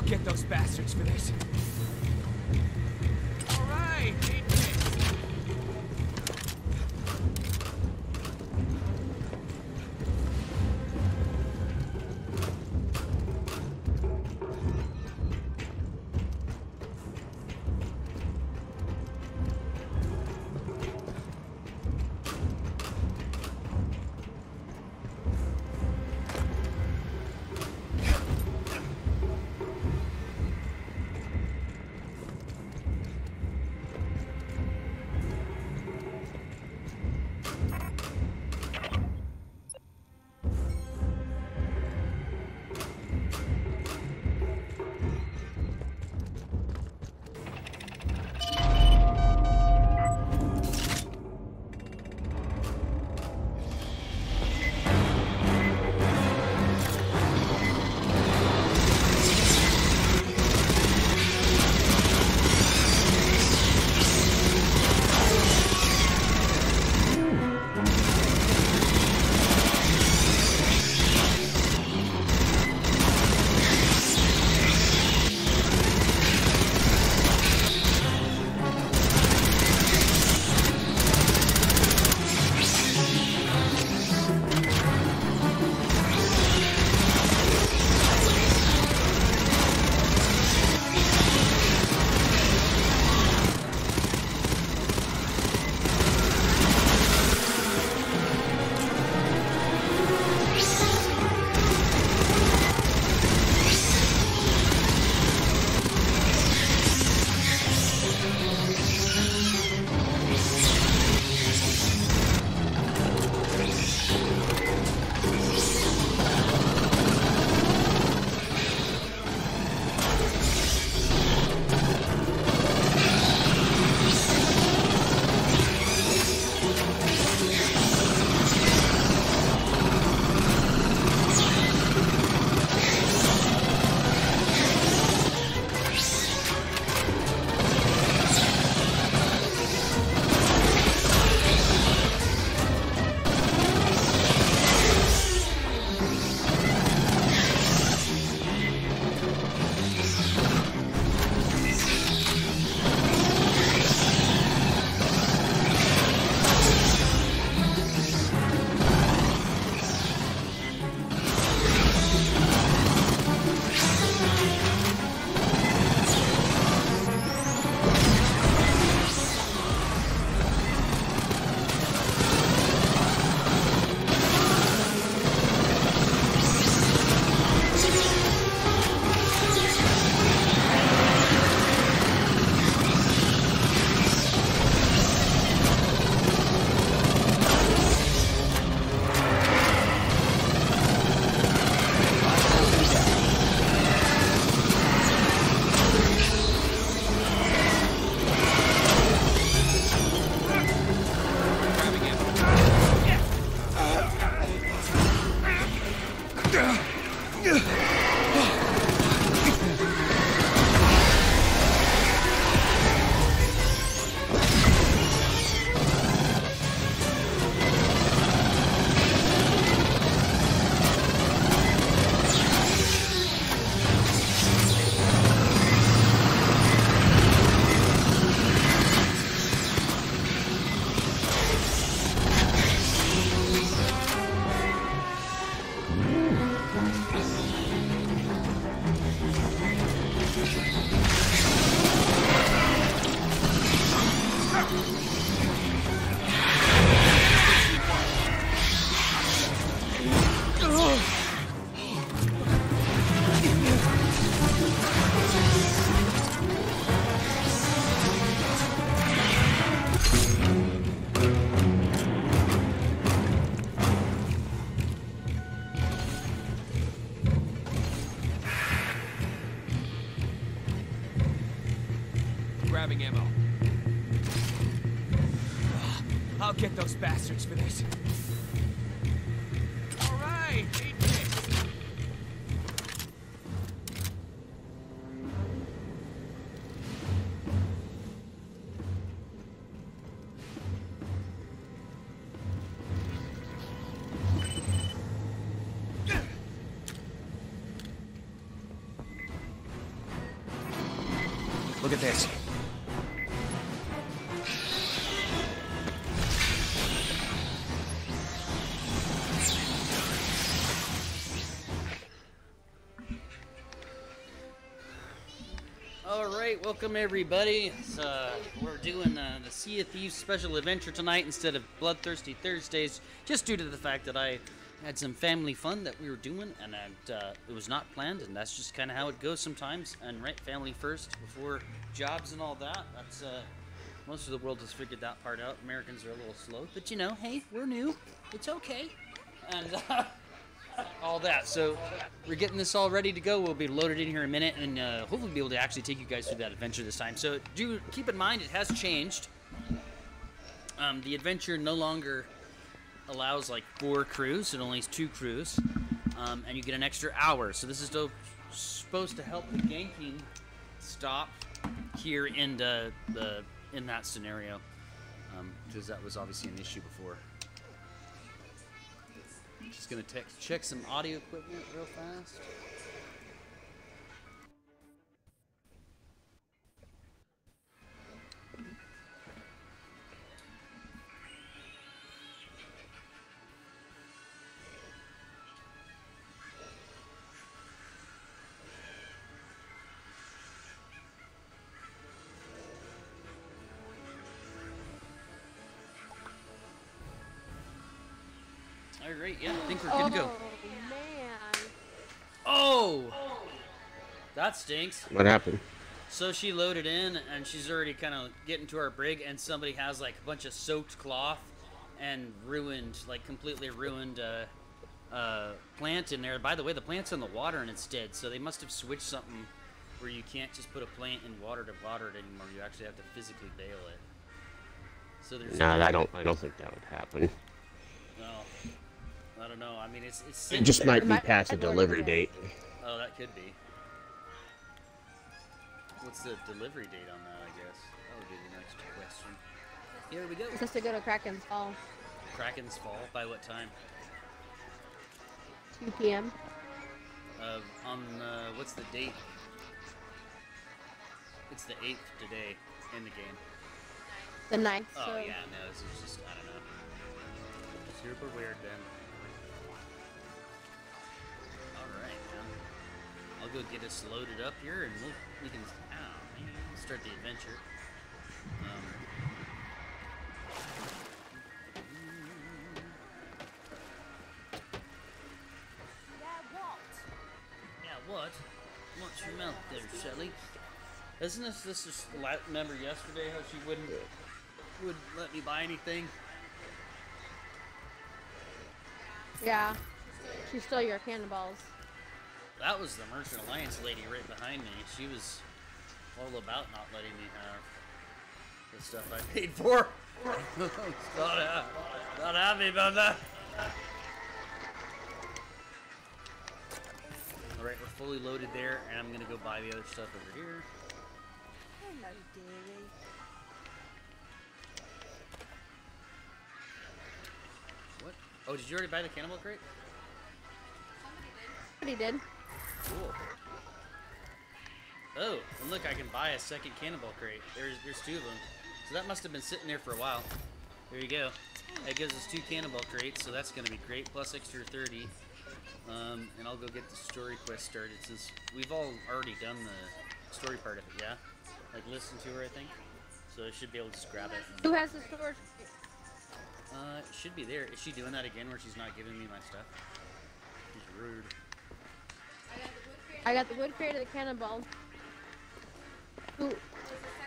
I'll get those bastards for this. Look at this. All right, welcome everybody. Uh, we're doing uh, the Sea of Thieves special adventure tonight instead of Bloodthirsty Thursdays, just due to the fact that I had some family fun that we were doing, and that, uh, it was not planned, and that's just kind of how it goes sometimes. And right, family first before jobs and all that. That's uh, most of the world has figured that part out. Americans are a little slow, but you know, hey, we're new. It's okay. And. Uh, all that. So we're getting this all ready to go. We'll be loaded in here in a minute, and uh, hopefully be able to actually take you guys through that adventure this time. So do keep in mind it has changed. Um, the adventure no longer allows like four crews; it only has two crews, um, and you get an extra hour. So this is supposed to help the ganking stop here in the, the in that scenario, because that was obviously an issue before. Just gonna check some audio equipment real fast. All right, yeah, I think we're good to go. Oh man. Oh, that stinks. What happened? So she loaded in, and she's already kind of getting to our brig, and somebody has like a bunch of soaked cloth and ruined, like completely ruined uh, uh, plant in there. By the way, the plant's in the water and it's dead, so they must have switched something where you can't just put a plant in water to water it anymore. You actually have to physically bail it. So there's No, I don't. I don't think that would happen. no. I don't know. I mean, it's it's. It just there. might be past the delivery date. Oh, that could be. What's the delivery date on that, I guess? That would be the next question. Here we go. It's supposed to go to Kraken's Fall, Kraken's Fall. By what time? 2 p.m. Uh, on, uh, what's the date? It's the 8th today in the game. The 9th. Oh, so yeah, no, this is just, I don't know. Super weird, then. I'll go get us loaded up here and we'll, we can, oh, man, start the adventure. Um, Yeah, what? What's your mouth there, Shelly? Isn't this this is la- remember yesterday how she wouldn't would let me buy anything? yeah. She stole your cannonballs. That was the Merchant Alliance lady right behind me. She was all about not letting me have the stuff I paid for. not, uh, not happy about that. Alright, we're fully loaded there, and I'm gonna go buy the other stuff over here. Hello, dearie. What? Oh, did you already buy the cannonball crate? But he did. Cool. Oh, and look, I can buy a second cannonball crate. There's there's two of them. So that must have been sitting there for a while. There you go. That gives us two cannonball crates, so that's gonna be great, plus extra 30. Um, and I'll go get the story quest started since we've all already done the story part of it, yeah? Like listen to her, I think. So I should be able to just grab it. Who has the storage? uh, it should be there. Is she doing that again where she's not giving me my stuff? She's rude. I got the wood crate of the cannonball. Who?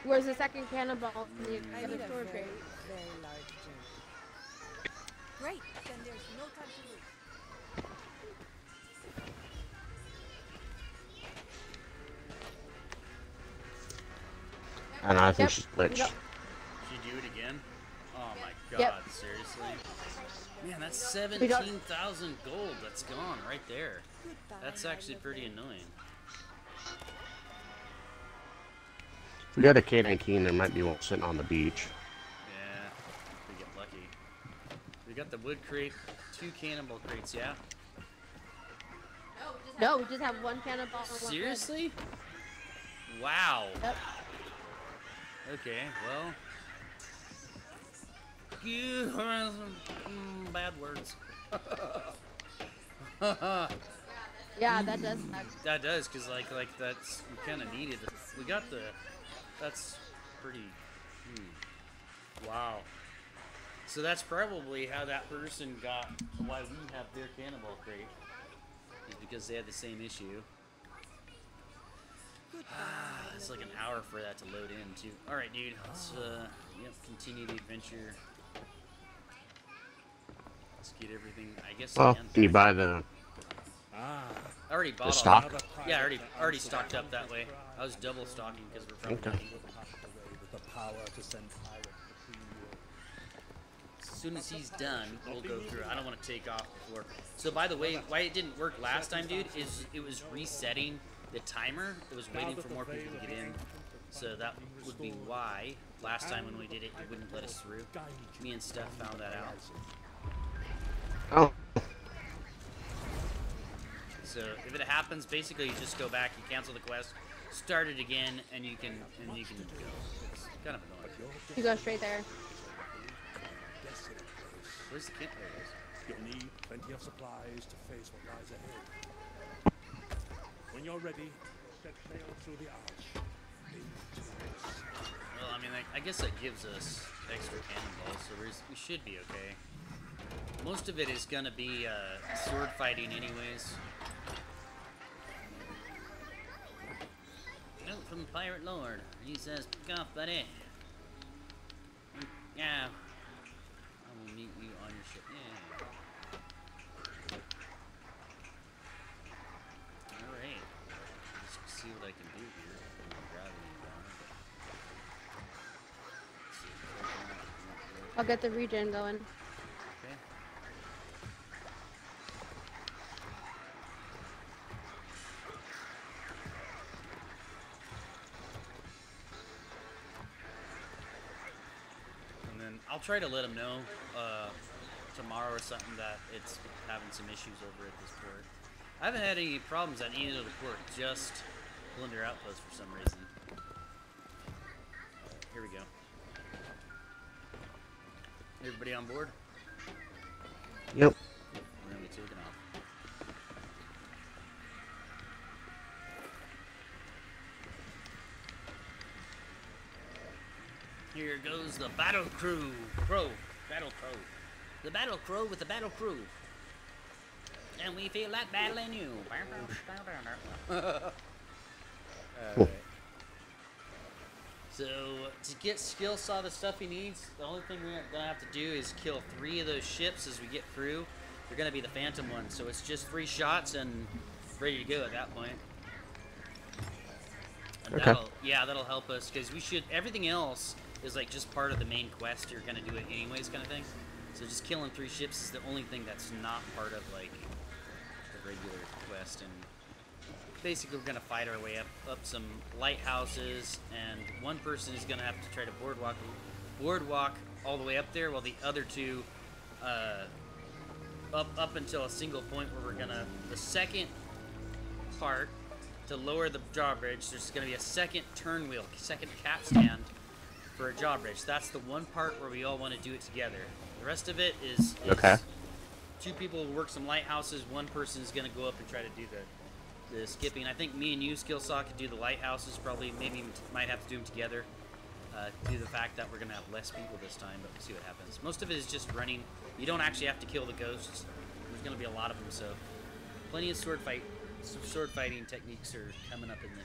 Where's the second cannonball in the I other need a storage very, crate? very large drink. Great, then there's no time to lose. I don't know. I think Yep. she's glitched. Yep. She do it again? Oh my god, Yep. seriously? Man, that's 17,000 gold that's gone right there. Goodbye, That's actually pretty annoying. If we got a K19, there might be one sitting on the beach. Yeah, we get lucky. We got the wood crate, two cannonball crates, yeah? No, we just have one cannonball and one wood. Seriously? Wow. Yep. Okay, well. You have some mm, bad words. Yeah, that does suck. That does, cause like like that's we kind of needed. We got the. That's pretty. Hmm. Wow. So that's probably how that person got why we have their cannonball crate. Is because they had the same issue. Ah, it's like an hour for that to load in too. All right, dude. Let's uh, yep, continue the adventure. Let's get everything. I guess. Well, again- do you buy the? Ah, I already bought all stock? that. Yeah, I already already stocked up that way. I was double stocking because we're from Okay. Kentucky. packed away with the power to send pirates. As soon as he's done, we'll go through. I don't want to take off before. So by the way, why it didn't work last time, dude, is it was resetting the timer. It was waiting for more people to get in. So that would be why last time when we did it, it wouldn't let us through. Me and Steph found that out. Oh, So if it happens, basically you just go back, you cancel the quest, start it again, and you can and you can go. It's kind of annoying. You go straight there. Where's the kid? There it is. You'll need plenty of supplies to face what lies ahead. When you're ready, set sail through the arch. into the sea. Well, I mean, like, I guess that gives us extra cannonballs, so we're, we should be okay. Most of it is gonna be uh, sword fighting, anyways. Note from pirate lord. He says, "Pick off, buddy." Yeah. I will meet you on your ship. Yeah. All right. Let's see what I can do here. I'll get the regen going. Try to let them know uh, tomorrow or something that it's having some issues over at this port. I haven't had any problems at either of the port, just Plunder Outpost for some reason. Here we go. Everybody on board? yep. We're gonna be taking off. Here goes the battle crew. Crow. Battle crow. The battle crow with the battle crew. And we feel like battling you. Alright. So to get Skilsaw the stuff he needs, the only thing we're gonna have to do is kill three of those ships as we get through. They're gonna be the Phantom ones, so it's just three shots and ready to go at that point. And Okay. that'll, yeah, that'll help us because we should. Everything else is like just part of the main quest. You're gonna do it anyways, kind of thing. So just killing three ships is the only thing that's not part of like the regular quest and basically we're gonna fight our way up up some lighthouses, and one person is gonna have to try to boardwalk boardwalk all the way up there, while the other two uh, up up until a single point where we're gonna the second part to lower the drawbridge. There's gonna be a second turn wheel, second capstan for a drawbridge. That's the one part where we all want to do it together. The rest of it is, is Okay. two people will work some lighthouses. One person is going to go up and try to do the the skipping. I think me and you, Skilsaw, could do the lighthouses. Probably, maybe even might have to do them together. Uh, due to the fact that we're going to have less people this time, but we'll see what happens. Most of it is just running. You don't actually have to kill the ghosts. There's going to be a lot of them, so plenty of sword fight, sword fighting techniques are coming up in the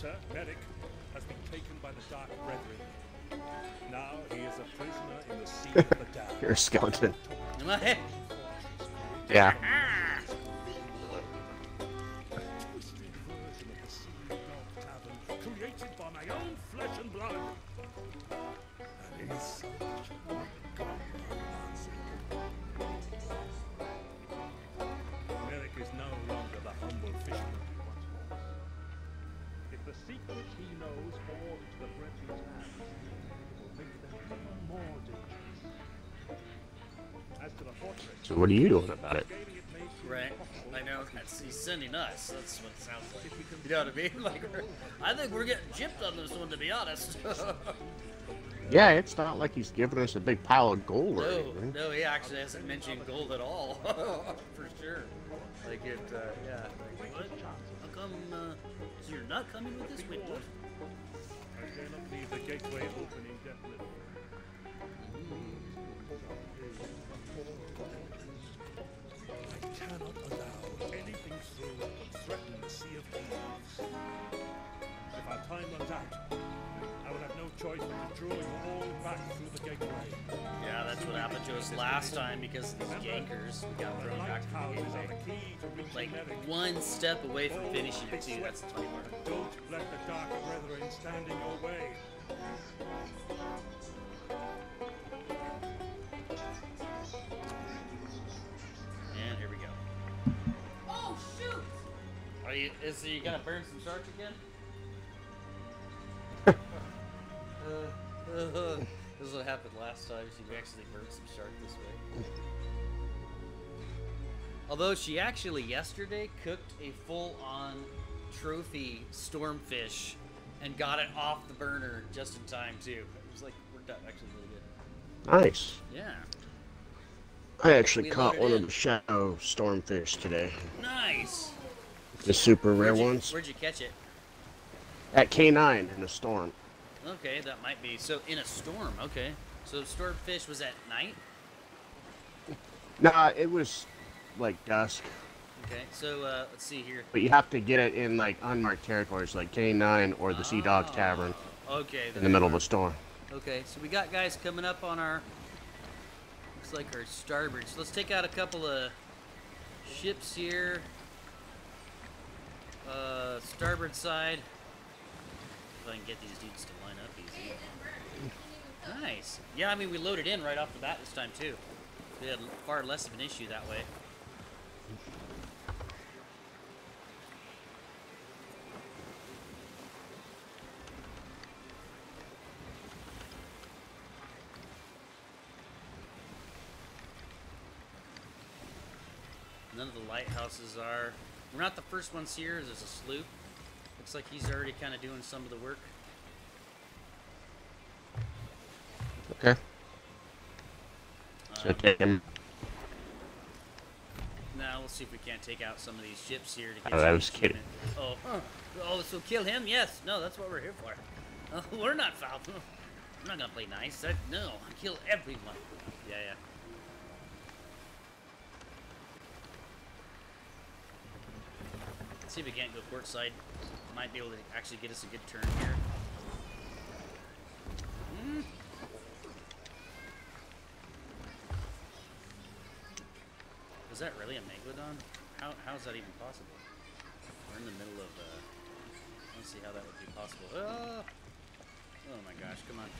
hunter, Merrick, has been taken by the Dark Brethren. Now he is a prisoner in the Sea of the Damned. You're a skeleton. Hey. Yeah. Secrets knows fall into the Brethren's hands, it will make them even more dangerous. As to the fortress, So what are you doing about it? scaling it may seem Right. I know. That's, he's sending us. That's what it sounds like. You know what I mean? Like, we're- I think we're getting gypped on this one, to be honest. Yeah, it's not like he's giving us a big pile of gold or no, anything. no, he actually hasn't mentioned gold at all. For sure. Like it, uh, yeah. Like, what? How come, uh, you're not coming with us? Wait, what? I dare not leave the gateway open indefinitely. I cannot allow anything through that would threaten the Sea of Thieves. If our time runs out, I will have no choice but to draw you all back through the gateway. Yeah, that's what happened to us last time because of these gankers. We got thrown back to the gateway. the key to reaching Like one step away from finishing it too. That's the funny part. Don't let the Dark Brethren stand in your way. And here we go. Oh shoot! Are you? Is you gonna burn some sharks again? uh, uh, this is what happened last time. She actually burned some shark this way. Although she actually yesterday cooked a full-on trophy stormfish and got it off the burner just in time too. It was like worked out actually really good. Nice. Yeah. I actually We caught one in. of the shadow stormfish today. Nice. The super rare Where'd you, ones. Where'd you catch it? At K9 in a storm. Okay, that might be. So in a storm. Okay. So stormfish was at night. Nah, it was like dusk. Okay. So uh, let's see here. But you have to get it in like unmarked territories like K9 or the Sea Dog Tavern Ah, Okay. in the middle of a storm. Okay. So we got guys coming up on our. Looks like our starboard. So let's take out a couple of ships here. Uh, starboard side. If I can get these dudes to line up easy. Nice. Yeah, I mean we loaded in right off the bat this time too. We had far less of an issue that way. None of the lighthouses are. We're not the first ones here. There's a sloop. Looks like he's already kind of doing some of the work. Okay. So Um, take him. now we'll see if we can't take out some of these ships here to get. Oh, I was kidding. Oh, oh, so kill him? Yes. No, that's what we're here for. Uh, we're not foul. I'm not gonna play nice. That, no, kill everyone. Yeah, yeah. Let's see if we can't go port side. Might be able to actually get us a good turn here. Hmm. Was that really a Megalodon? How, how is that even possible? We're in the middle of, uh... Let's see how that would be possible. Oh! oh my gosh, come on.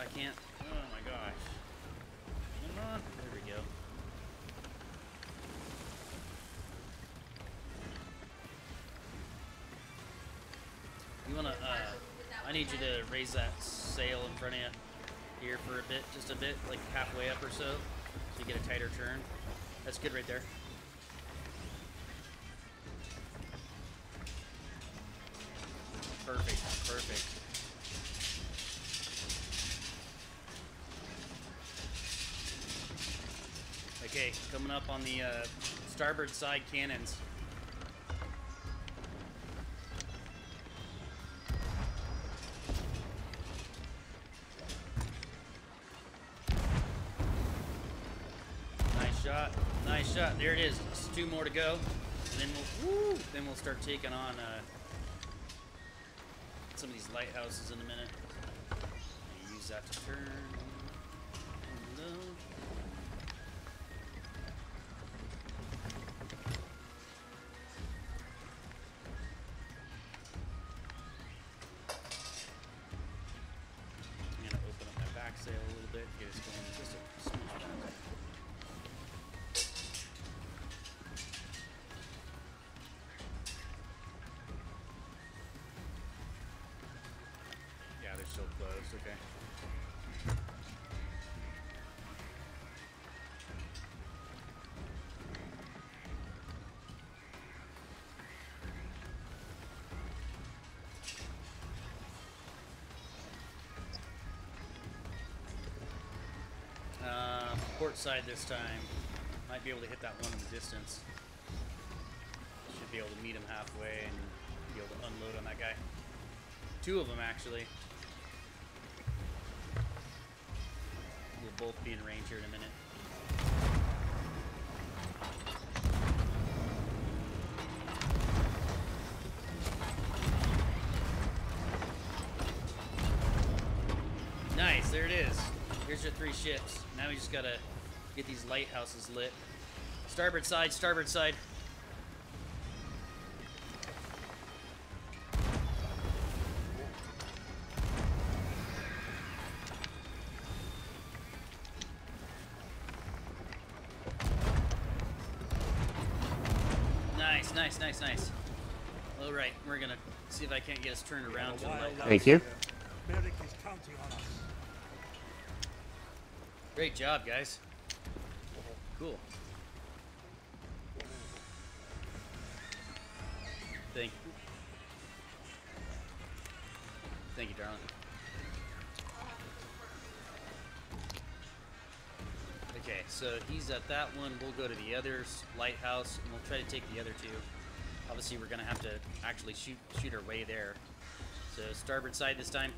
I can't. Oh my gosh. Come on. There we go. You wanna, uh... I need you to raise that sail in front of you here for a bit, just a bit, like halfway up or so, so you get a tighter turn. That's good right there. Perfect, perfect. Okay, coming up on the uh, starboard side cannons. Two more to go. And then we'll woo, then we'll start taking on uh, some of these lighthouses in a minute. Use that to turn. Still closed. Okay. Uh, port side this time. Might be able to hit that one in the distance. Should be able to meet him halfway and be able to unload on that guy. Two of them actually. Both be in range here in a minute. Nice, there it is. Here's your three ships. Now we just gotta get these lighthouses lit. Starboard side, starboard side. Nice, nice, nice, nice. All right, we're gonna see if I can't get us turned around to the While. Thank you. Merrick is counting on us. Great job, guys. Cool. Thank you. Thank you, darling. Okay, so he's at that one. We'll go to the other lighthouse, and we'll try to take the other two. Obviously, we're gonna have to actually shoot shoot our way there. So starboard side this time.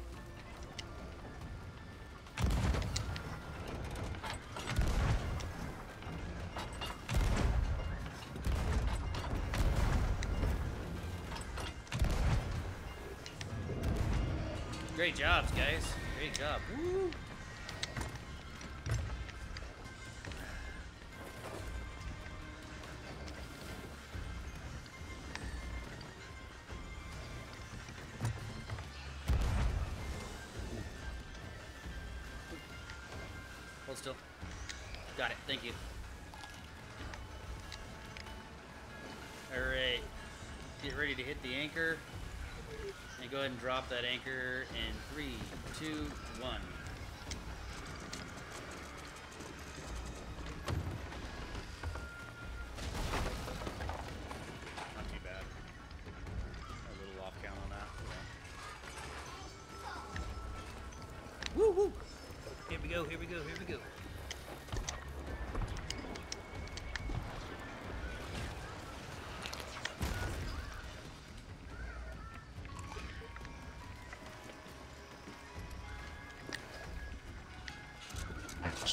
Great jobs, guys. Great job. Woo! Get ready to hit the anchor. And go ahead and drop that anchor in three, two, one.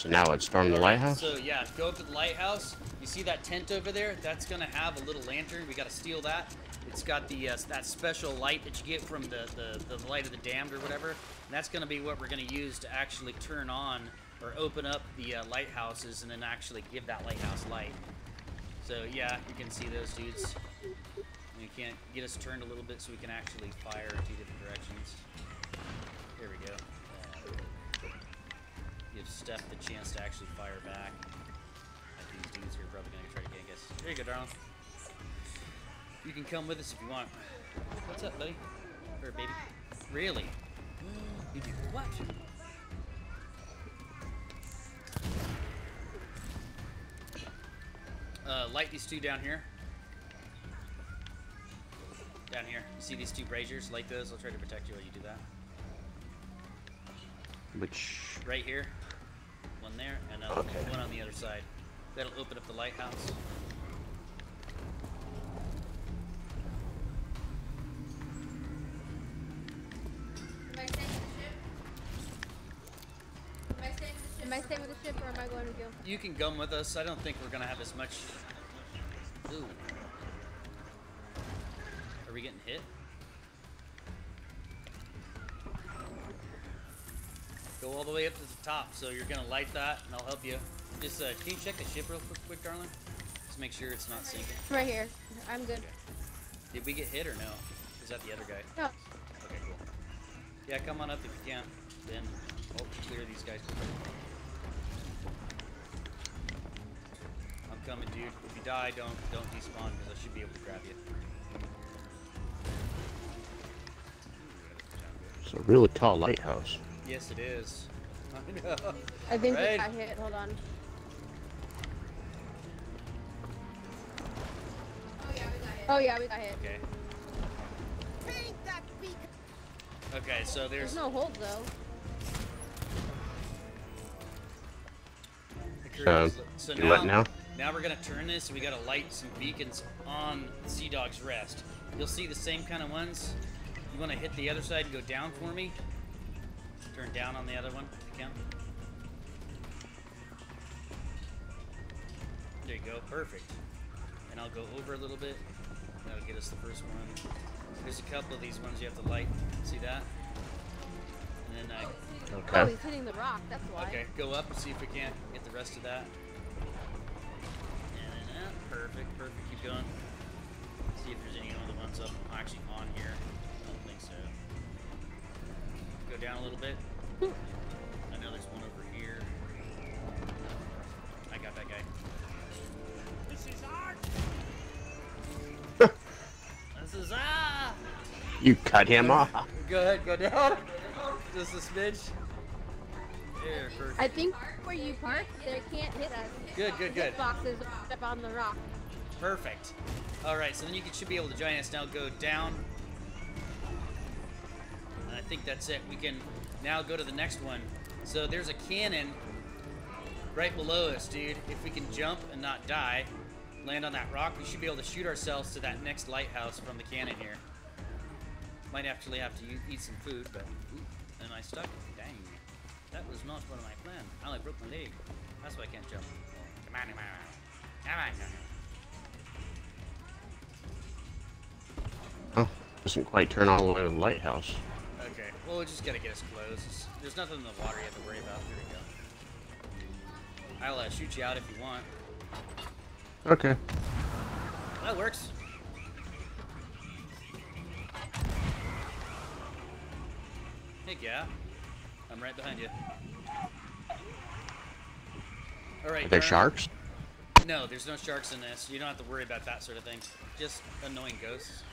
So now let's storm the lighthouse. So yeah, go up to the lighthouse. You see that tent over there? That's gonna have a little lantern. We gotta steal that. It's got the uh, that special light that you get from the, the, the light of the damned or whatever. And that's gonna be what we're gonna use to actually turn on or open up the uh, lighthouses and then actually give that lighthouse light. So yeah, you can see those dudes. You can't get us turned a little bit so we can actually fire in two different directions. There we go. Steph the chance to actually fire back. These dudes here are probably gonna try to gank us. There you go, darling. You can come with us if you want. What's up, buddy? Or baby? Really? You do what? Uh, light these two down here. Down here. You see these two braziers? Light those. I'll try to protect you while you do that. Which right here, one there, and uh, Okay. one on the other side. That'll open up the lighthouse. Am I staying with the ship? Am I staying with the ship? Am I staying with the ship or am I going to go? You can come with us. I don't think we're gonna have as much. Ooh. So you're gonna light that, and I'll help you. Just uh, can you check the ship real quick, quick, darling? Just make sure it's not sinking. Right here. I'm good. Did we get hit or no? Is that the other guy? No. Okay, cool. Yeah, come on up if you can. Then I'll clear these guys. I'm coming, dude. If you die, don't don't despawn because I should be able to grab you. It's a really tall lighthouse. Yes, it is. I know. I think Right. we got hit. Hold on. Oh yeah, we got hit. Okay. Take that beacon. Okay, so there's There's no hold though. Uh, so do what now? Now we're gonna turn this. We gotta light some beacons on Sea Dog's rest. You'll see the same kind of ones. You want to hit the other side and go down for me. Turn down on the other one. If you can. There you go. Perfect. And I'll go over a little bit. That'll get us the first one. There's a couple of these ones you have to light. See that? And then I Oh, Okay. he's hitting the rock. That's why. Okay, go up and see if we can't get the rest of that. And then, uh, perfect, perfect. Keep going. See if there's any other ones up actually on here. I don't think so. Go down a little bit. I that guy. This is art. This is ah. You cut him off. Go ahead, go down. Just a smidge. There, perfect. I think where you park, they can't hit us. Good, good, good. Boxes up on the rock. Perfect. All right, so then you should be able to join us now. Go down. I think that's it. We can now go to the next one. So there's a cannon right below us, dude. If we can jump and not die, land on that rock, we should be able to shoot ourselves to that next lighthouse from the cannon here. Might actually have to eat some food, but ooh, am I stuck? Dang, that was not part of my plan. I like broke my leg. That's why I can't jump. Come on, come on, come on. Come on. Oh, doesn't quite turn all the way to the lighthouse. Okay, well, we just gotta get us close. There's nothing in the water you have to worry about. Here we go. I'll uh, shoot you out if you want. Okay. That works. Hey, yeah. I'm right behind you. All right. Are there sharks? No, there's no sharks in this. You don't have to worry about that sort of thing. Just annoying ghosts.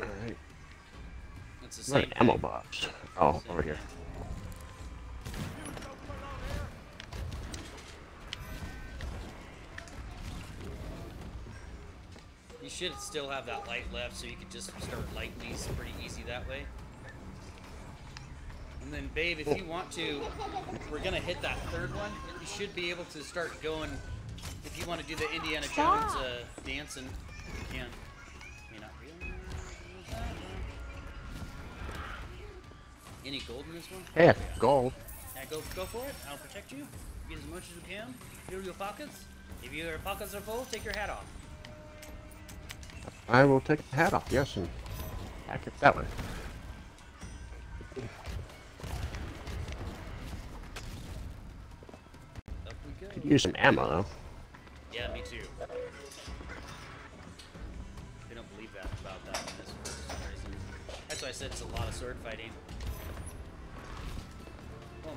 Alright. It's the an ammo box. Oh, over here. You should still have that light left, so you could just start lighting these pretty easy that way. And then, babe, if you want to, we're gonna hit that third one. You should be able to start going. If you want to do the Indiana Jones uh, dancing, you can. Any gold in this one? Hey, gold. Yeah, go go for it. I'll protect you. Get as much as you can. Fill your pockets. If your pockets are full, take your hat off. I will take the hat off, yes, and pack it that way. Up we go. Could use some ammo, though. Yeah, me too. They don't believe that about that in this for some reason. That's why I said it's a lot of sword fighting.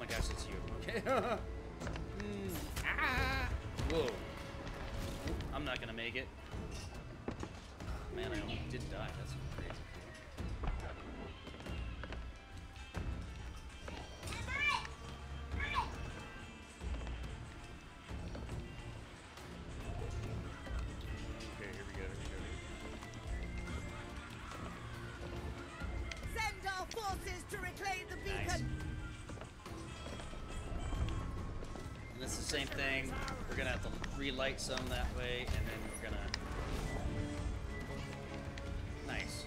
Oh my gosh, it's you. Okay. Mm, ah! Whoa. I'm not gonna make it. Man, I almost did die. That's some that way, and then we're gonna. Nice.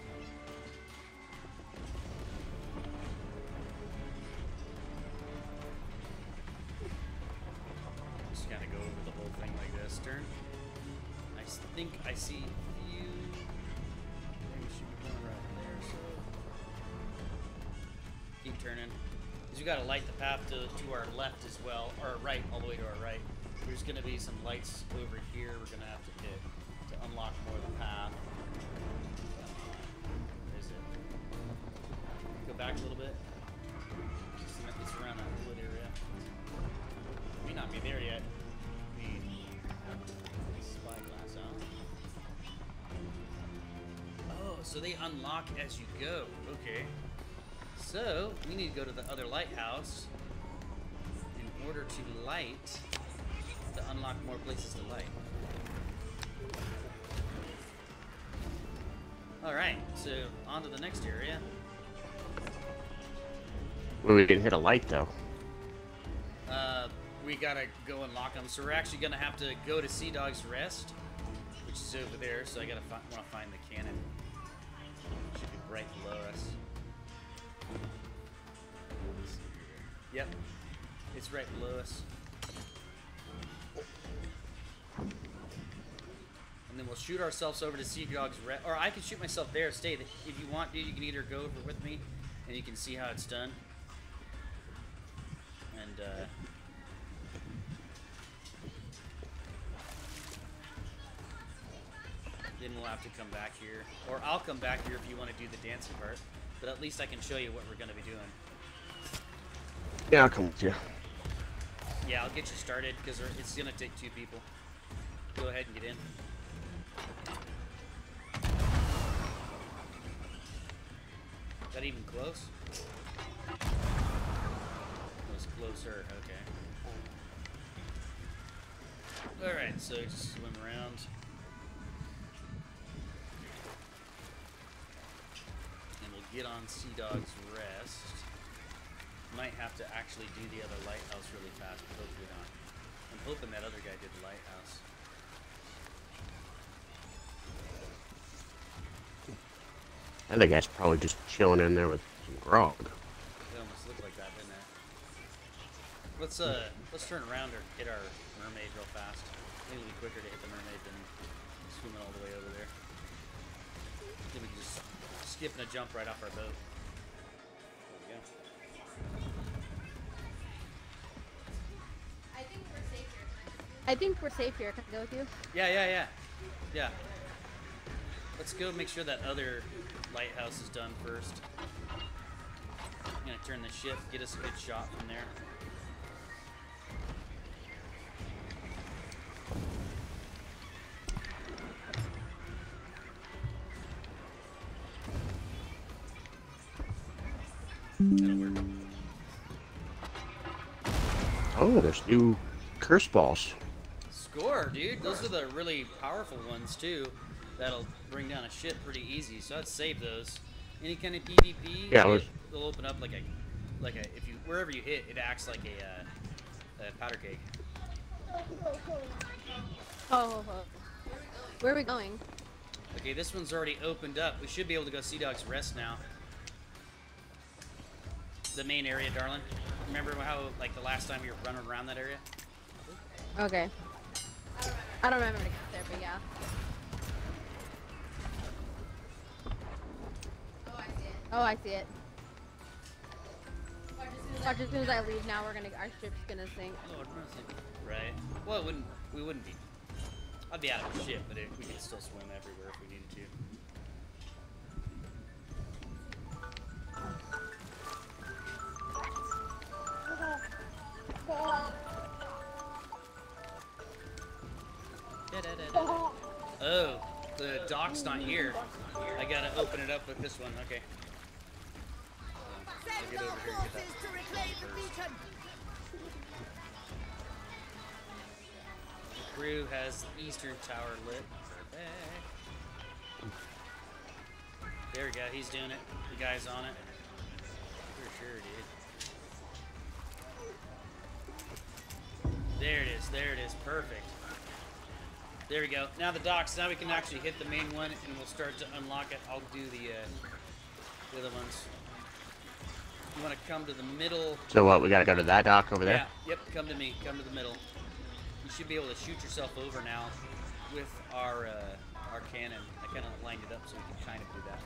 Just kind of go over the whole thing like this. Turn. I think I see you. Maybe should be going right there. So keep turning. Because you got to light the path to, to our left as well, or right, all the way to our right. There's going to be some lights over here we're going to have to hit to unlock more of the path. Is it? Go back a little bit. Just around that wood area. May not be there yet. Need spyglass out. Oh, so they unlock as you go. Okay. So, we need to go to the other lighthouse in order to light to unlock more places to light. All right. So on to the next area. Well, we can hit a light though. Uh, we gotta go and lock them. So we're actually gonna have to go to Sea Dog's Rest, which is over there. So I gotta fi- want to find the cannon. It Should be right below us. Yep, it's right below us. We'll shoot ourselves over to Sea Dog's Rest, or I can shoot myself there. Stay. If you want, dude, you can either go over with me, and you can see how it's done. And uh, then we'll have to come back here, or I'll come back here if you want to do the dancing part. But at least I can show you what we're going to be doing. Yeah, I'll come with you. Yeah, I'll get you started because it's going to take two people. Go ahead and get in. Is that even close? It was closer. Okay. All right, so just swim around. And we'll get on Sea Dog's Rest. Might have to actually do the other lighthouse really fast, but hopefully not. I'm hoping that other guy did the lighthouse. I think guy's probably just chilling in there with some grog. It almost looked like that, didn't it? Let's uh, let's turn around or hit our mermaid real fast. Maybe it'll be quicker to hit the mermaid than swimming all the way over there. Then we can just skip and a jump right off our boat. There we go. I think we're safe here. Can I go with you? Yeah, yeah, yeah, yeah. Let's go make sure that other lighthouse is done first. I'm gonna turn the ship, get us a good shot from there. That'll work. Oh, there's new curse balls. Score, dude. Those are the really powerful ones too. That'll bring down a ship pretty easy. So I'd save those. Any kind of PvP, Yeah, I it- was- they'll open up like a, like a. If you wherever you hit, it acts like a, uh, a powder keg. Oh, oh, oh. Where are we going? Okay, this one's already opened up. We should be able to go Sea Dog's Rest now. The main area, darling. Remember how like the last time you were running around that area? Okay. I don't remember Oh, I see it. Watch as soon as I leave now, we're gonna our ship's gonna sink. Oh, Lord mercy. Right. Well, it wouldn't. We wouldn't be. I'd be out of the ship, but it, we could still swim everywhere if we needed to. Oh, the dock's not here. I gotta open it up with this one. Okay. I'll get more over here and get forces that to reclaim the beacon. The crew has the eastern tower lit. Perfect. There we go. He's doing it. The guy's on it. For sure, dude. There it is. There it is. Perfect. There we go. Now the docks. Now we can actually hit the main one, and we'll start to unlock it. I'll do the uh, the other ones. You want to come to the middle So what? We gotta go to that dock over there. yeah, yep, come to me. Come to the middle. You should be able to shoot yourself over now with our uh, our cannon. I kind of lined it up so we can kind of do that.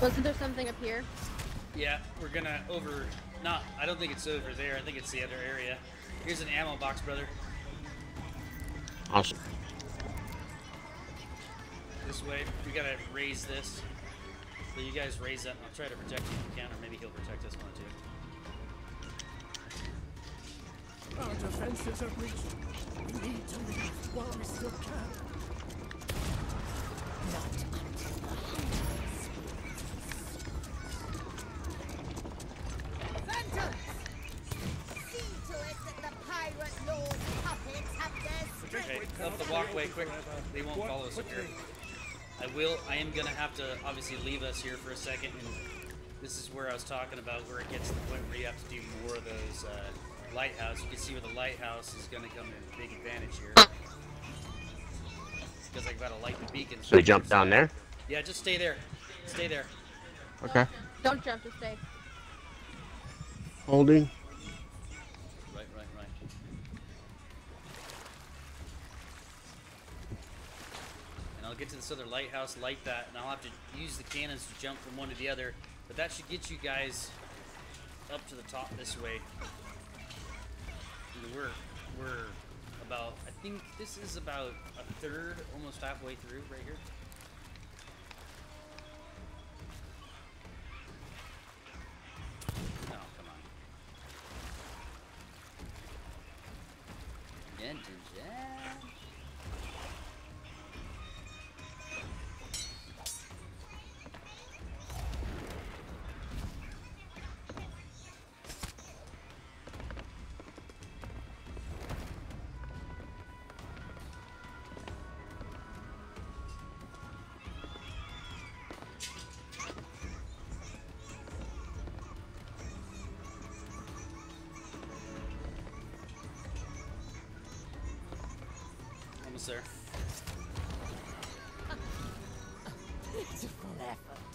Wasn't there something up here? Yeah, we're gonna over. Not, I don't think it's over there. I think it's the other area. Here's an ammo box, brother. Awesome. This way. We gotta raise this. So you guys raise that, and I'll try to protect you if you can, or maybe he'll protect us one too. Our defenses are breached. We need to leave while we still can. Phantoms! See to it that the pirate lord's puppets have their strength. Okay, up the walkway quick. They won't follow us up here. I will. I am gonna have to obviously leave us here for a second, and this is where I was talking about where it gets to the point where you have to do more of those uh, lighthouse. You can see where the lighthouse is gonna come in big advantage here. Because I gotta light the beacons. So we jump down there? Yeah, just stay there. Stay there. Okay. Don't jump to stay. Holding. Other lighthouse, like that, and I'll have to use the cannons to jump from one to the other. But that should get you guys up to the top this way. We're we're about I think this is about a third, almost halfway through right here. Almost there. Pitiful effort.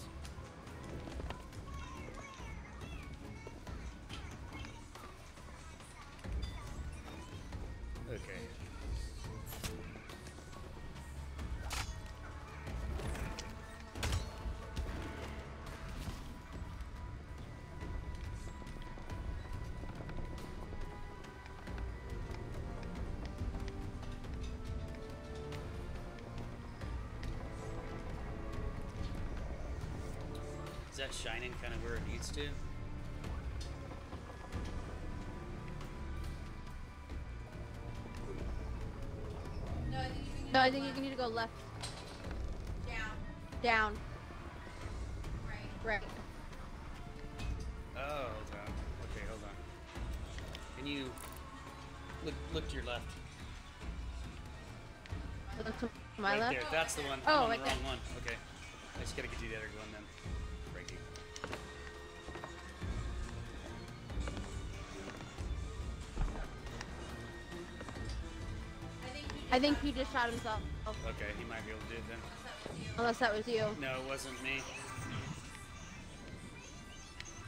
Is that shining kind of where it needs to? No, I think you need to go left. Down. Down. Right. Oh, hold on. Okay, hold on. Can you look look to your left? Look to my right left. there. That's the one. Oh, I'm on right the there. wrong one. Okay. I just gotta get you the other one then. I think he just shot himself. Okay, he might be able to do it then. Unless that was you. No, it wasn't me.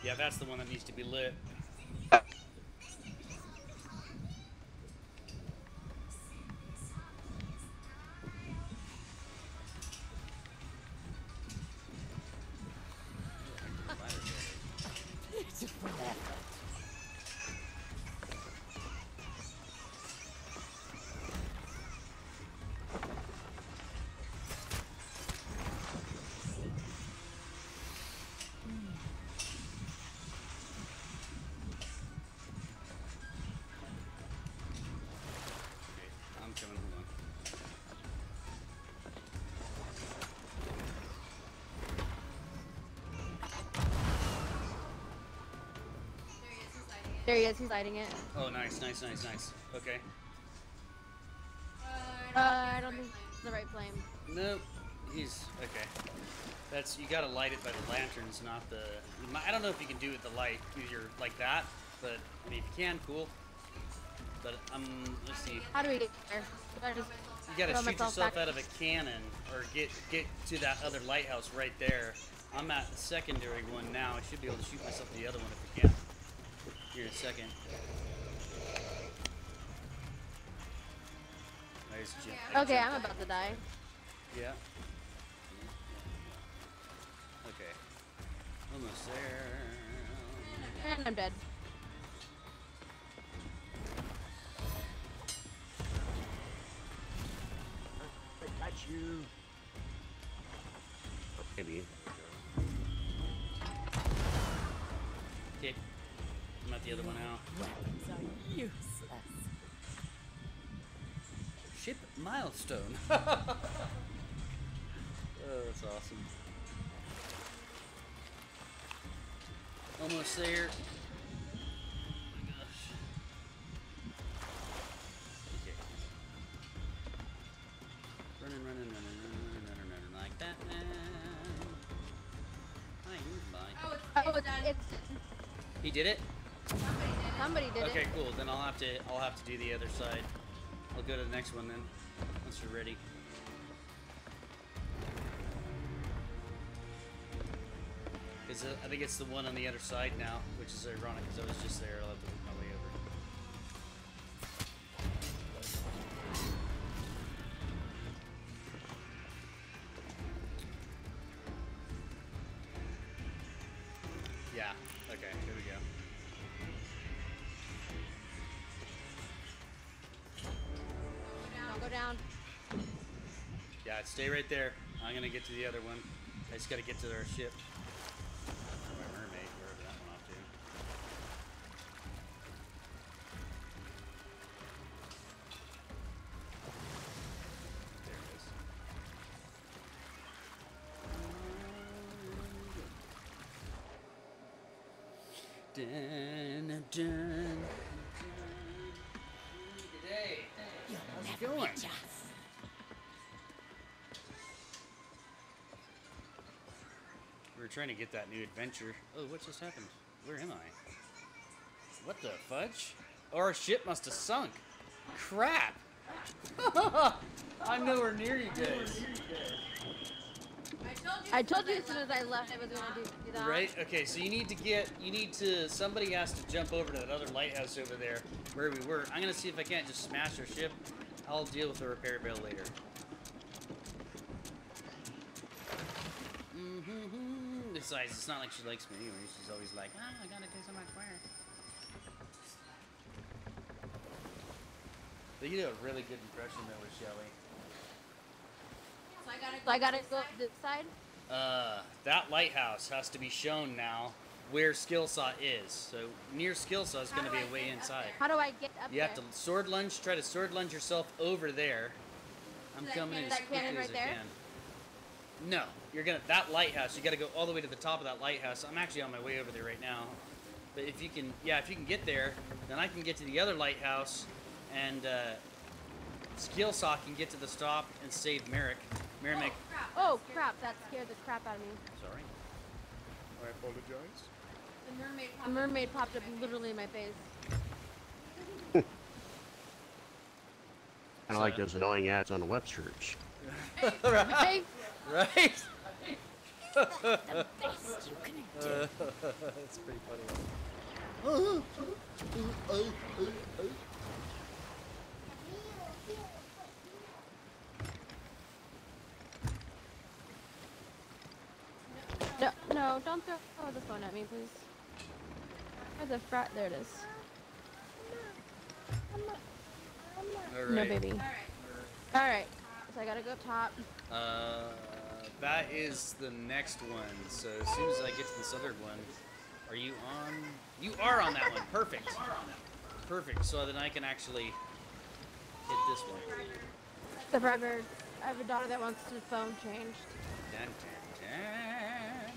Yeah, that's the one that needs to be lit. There he is. He's lighting it. Oh, nice, nice, nice, nice. Okay. Uh, I don't think it's the right flame. Nope. He's okay. That's you gotta light it by the lanterns, not the. I don't know if you can do it with the light, either like that, but I mean, if you can, cool. But um, let's see. How do we get there? Should I just You gotta throw shoot yourself back? out of a cannon, or get get to that other lighthouse right there. I'm at the secondary one now. I should be able to shoot myself the other one if I can. Here in a second. There's Jim. Okay, I'm about to die. Yeah. Okay. Almost there. And I'm dead. I got you. Maybe. The other one now. Weapons are useless. Ship milestone. oh, that's awesome. Almost there. Oh my gosh. Okay. Running, running, running, running, running, running like that man. Hi, goodbye. Oh, it's, oh, it's He did it? Somebody did Okay, it. cool. Then I'll have to I'll have to do the other side. I'll go to the next one then, once you're ready. Is it, I think it's the one on the other side now, which is ironic because I was just there. Stay right there. I'm gonna get to the other one. I just gotta get to our ship. Or my mermaid, wherever that one off to. There it is. Dun, dun, dun, Today, how's it going? Were trying to get that new adventure. Oh, what just happened? Where am I? What the fudge? Our ship must have sunk. Crap! I'm nowhere near you guys. I told you as soon as I left I was gonna do, do that. Right? Okay, so you need to get, you need to, somebody has to jump over to that other lighthouse over there where we were. I'm gonna see if I can't just smash our ship. I'll deal with the repair bill later. Mm-hmm. Besides, it's not like she likes me anyway. She's always like, ah, I gotta do so much work. But you do a really good impression though with Shelly. So I gotta go this side. Uh, that lighthouse has to be shown now where Skilsaw is. So near Skilsaw is going to be a way inside. How do I get up there? You there? have to sword lunge, try to sword lunge yourself over there. I'm that coming cannon- as that cannon quickly as I there? can. No, you're gonna that lighthouse. You got to go all the way to the top of that lighthouse. I'm actually on my way over there right now. But if you can, yeah, if you can get there, then I can get to the other lighthouse, and uh, Skilsaw can get to the stop and save Merrick. Merrick, Oh crap! That scared the crap out of me. sorry. I apologize. The mermaid. Popped a mermaid popped up literally in my face. Kind of like those annoying ads on the web search. Right? Right? Best you can do. That's pretty funny. No, no, don't throw the phone at me, please. Where's the frat? There it is. All No, right. baby. All right. So I gotta go up top. Uh, that is the next one. So as soon as I get to this other one, are you on? You are on that one. Perfect. Perfect. So then I can actually hit this one. The forever. I have a daughter that wants the phone changed. Dun, dun, dun.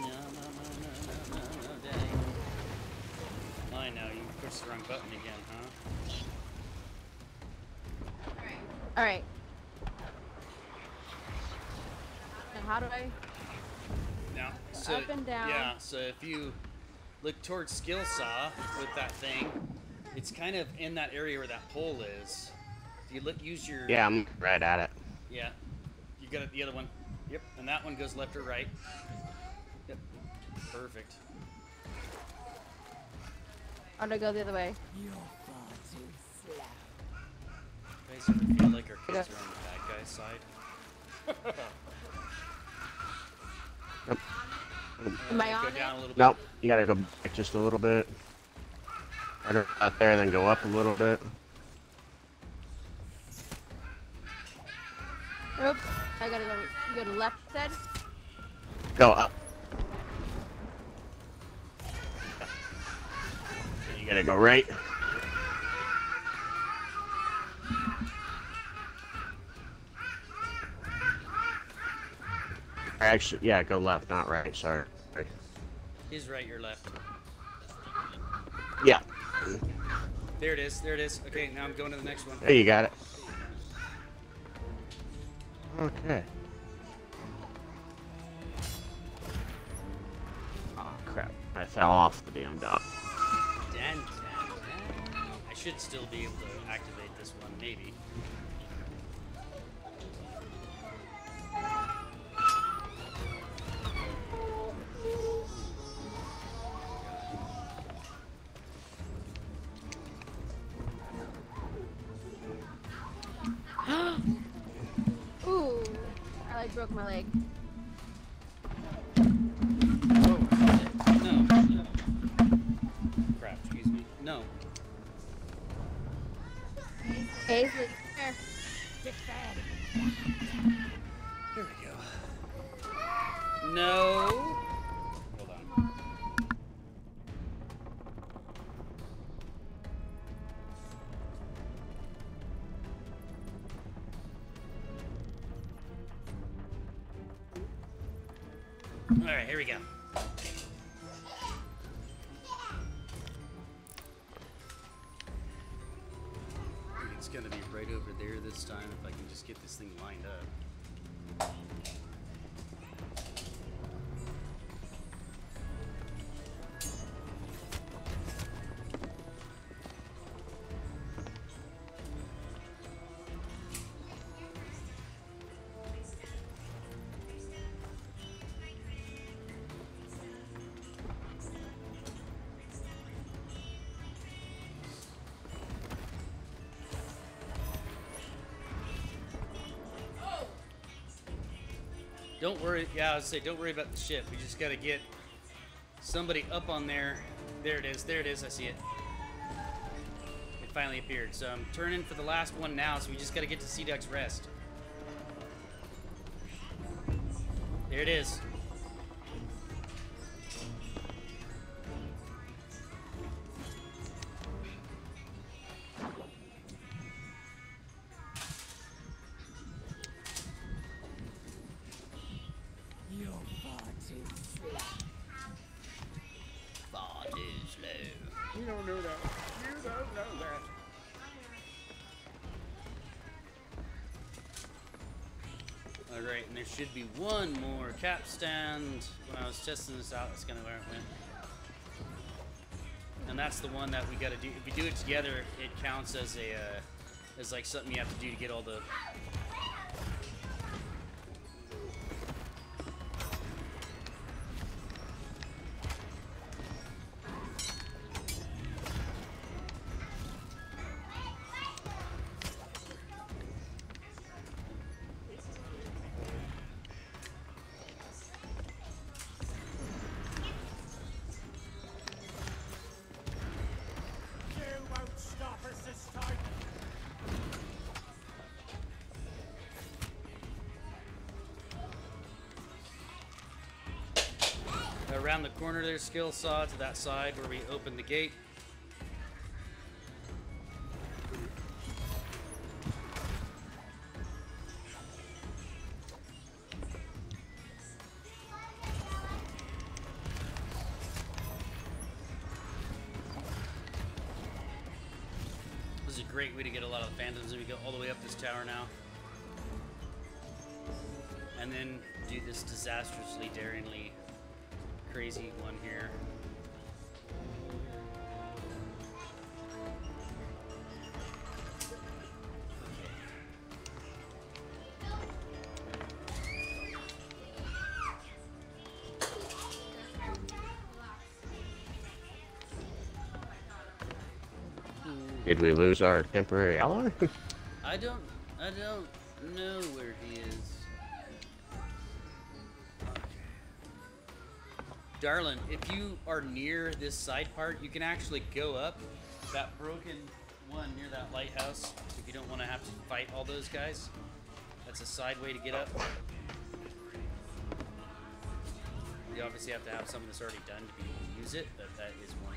No, no, no, no, no, no, no, dang. I know, you pushed the wrong button again, huh? All right. And how do I? Now, so, Up and down. Yeah, so if you look towards Skilsaw with that thing, it's kind of in that area where that pole is. If you look, use your Yeah, I'm right at it. Yeah. You got it, the other one. Yep. And that one goes left or right. Yep. Perfect. Or do I go the other way? guys ever feel like our kids are on the bad guy's side? Am I Go on down a it? bit. Nope. You gotta go back just a little bit. Right out there, and then go up a little bit. Oops. I gotta go, go to left side. Go up. Gotta go right. Actually, yeah, go left, not right. Sorry. He's right, your left. Yeah, There it is. There it is. Okay, now I'm going to the next one. there you got it. Okay. Oh crap! I fell off the damn dock. Should still be able to activate this one, maybe. Ooh. I like broke my leg. Paisley, here. We go. No. Hold on. All right, here we go. Get this thing lined up. Don't worry. Yeah, I was say, don't worry about the ship. We just gotta get somebody up on there. There it is. There it is. I see it. It finally appeared. So I'm turning for the last one now. So we just gotta get to Sea Dog's Rest. There it is. One more capstan. When I was testing this out, that's kind of where it went. And that's the one that we gotta do. If we do it together, it counts as a, uh, as like something you have to do to get all the... corner there, Skilsaw to that side where we open the gate. This is a great way to get a lot of phantoms, and we go all the way up this tower now. And then do this disastrously, daringly crazy one here. Did we lose our temporary ally? I don't, I don't know where he is. Darlin, if you are near this side part, you can actually go up that broken one near that lighthouse if you don't want to have to fight all those guys. That's a side way to get up. You obviously have to have something that's already done to be able to use it, but that is one.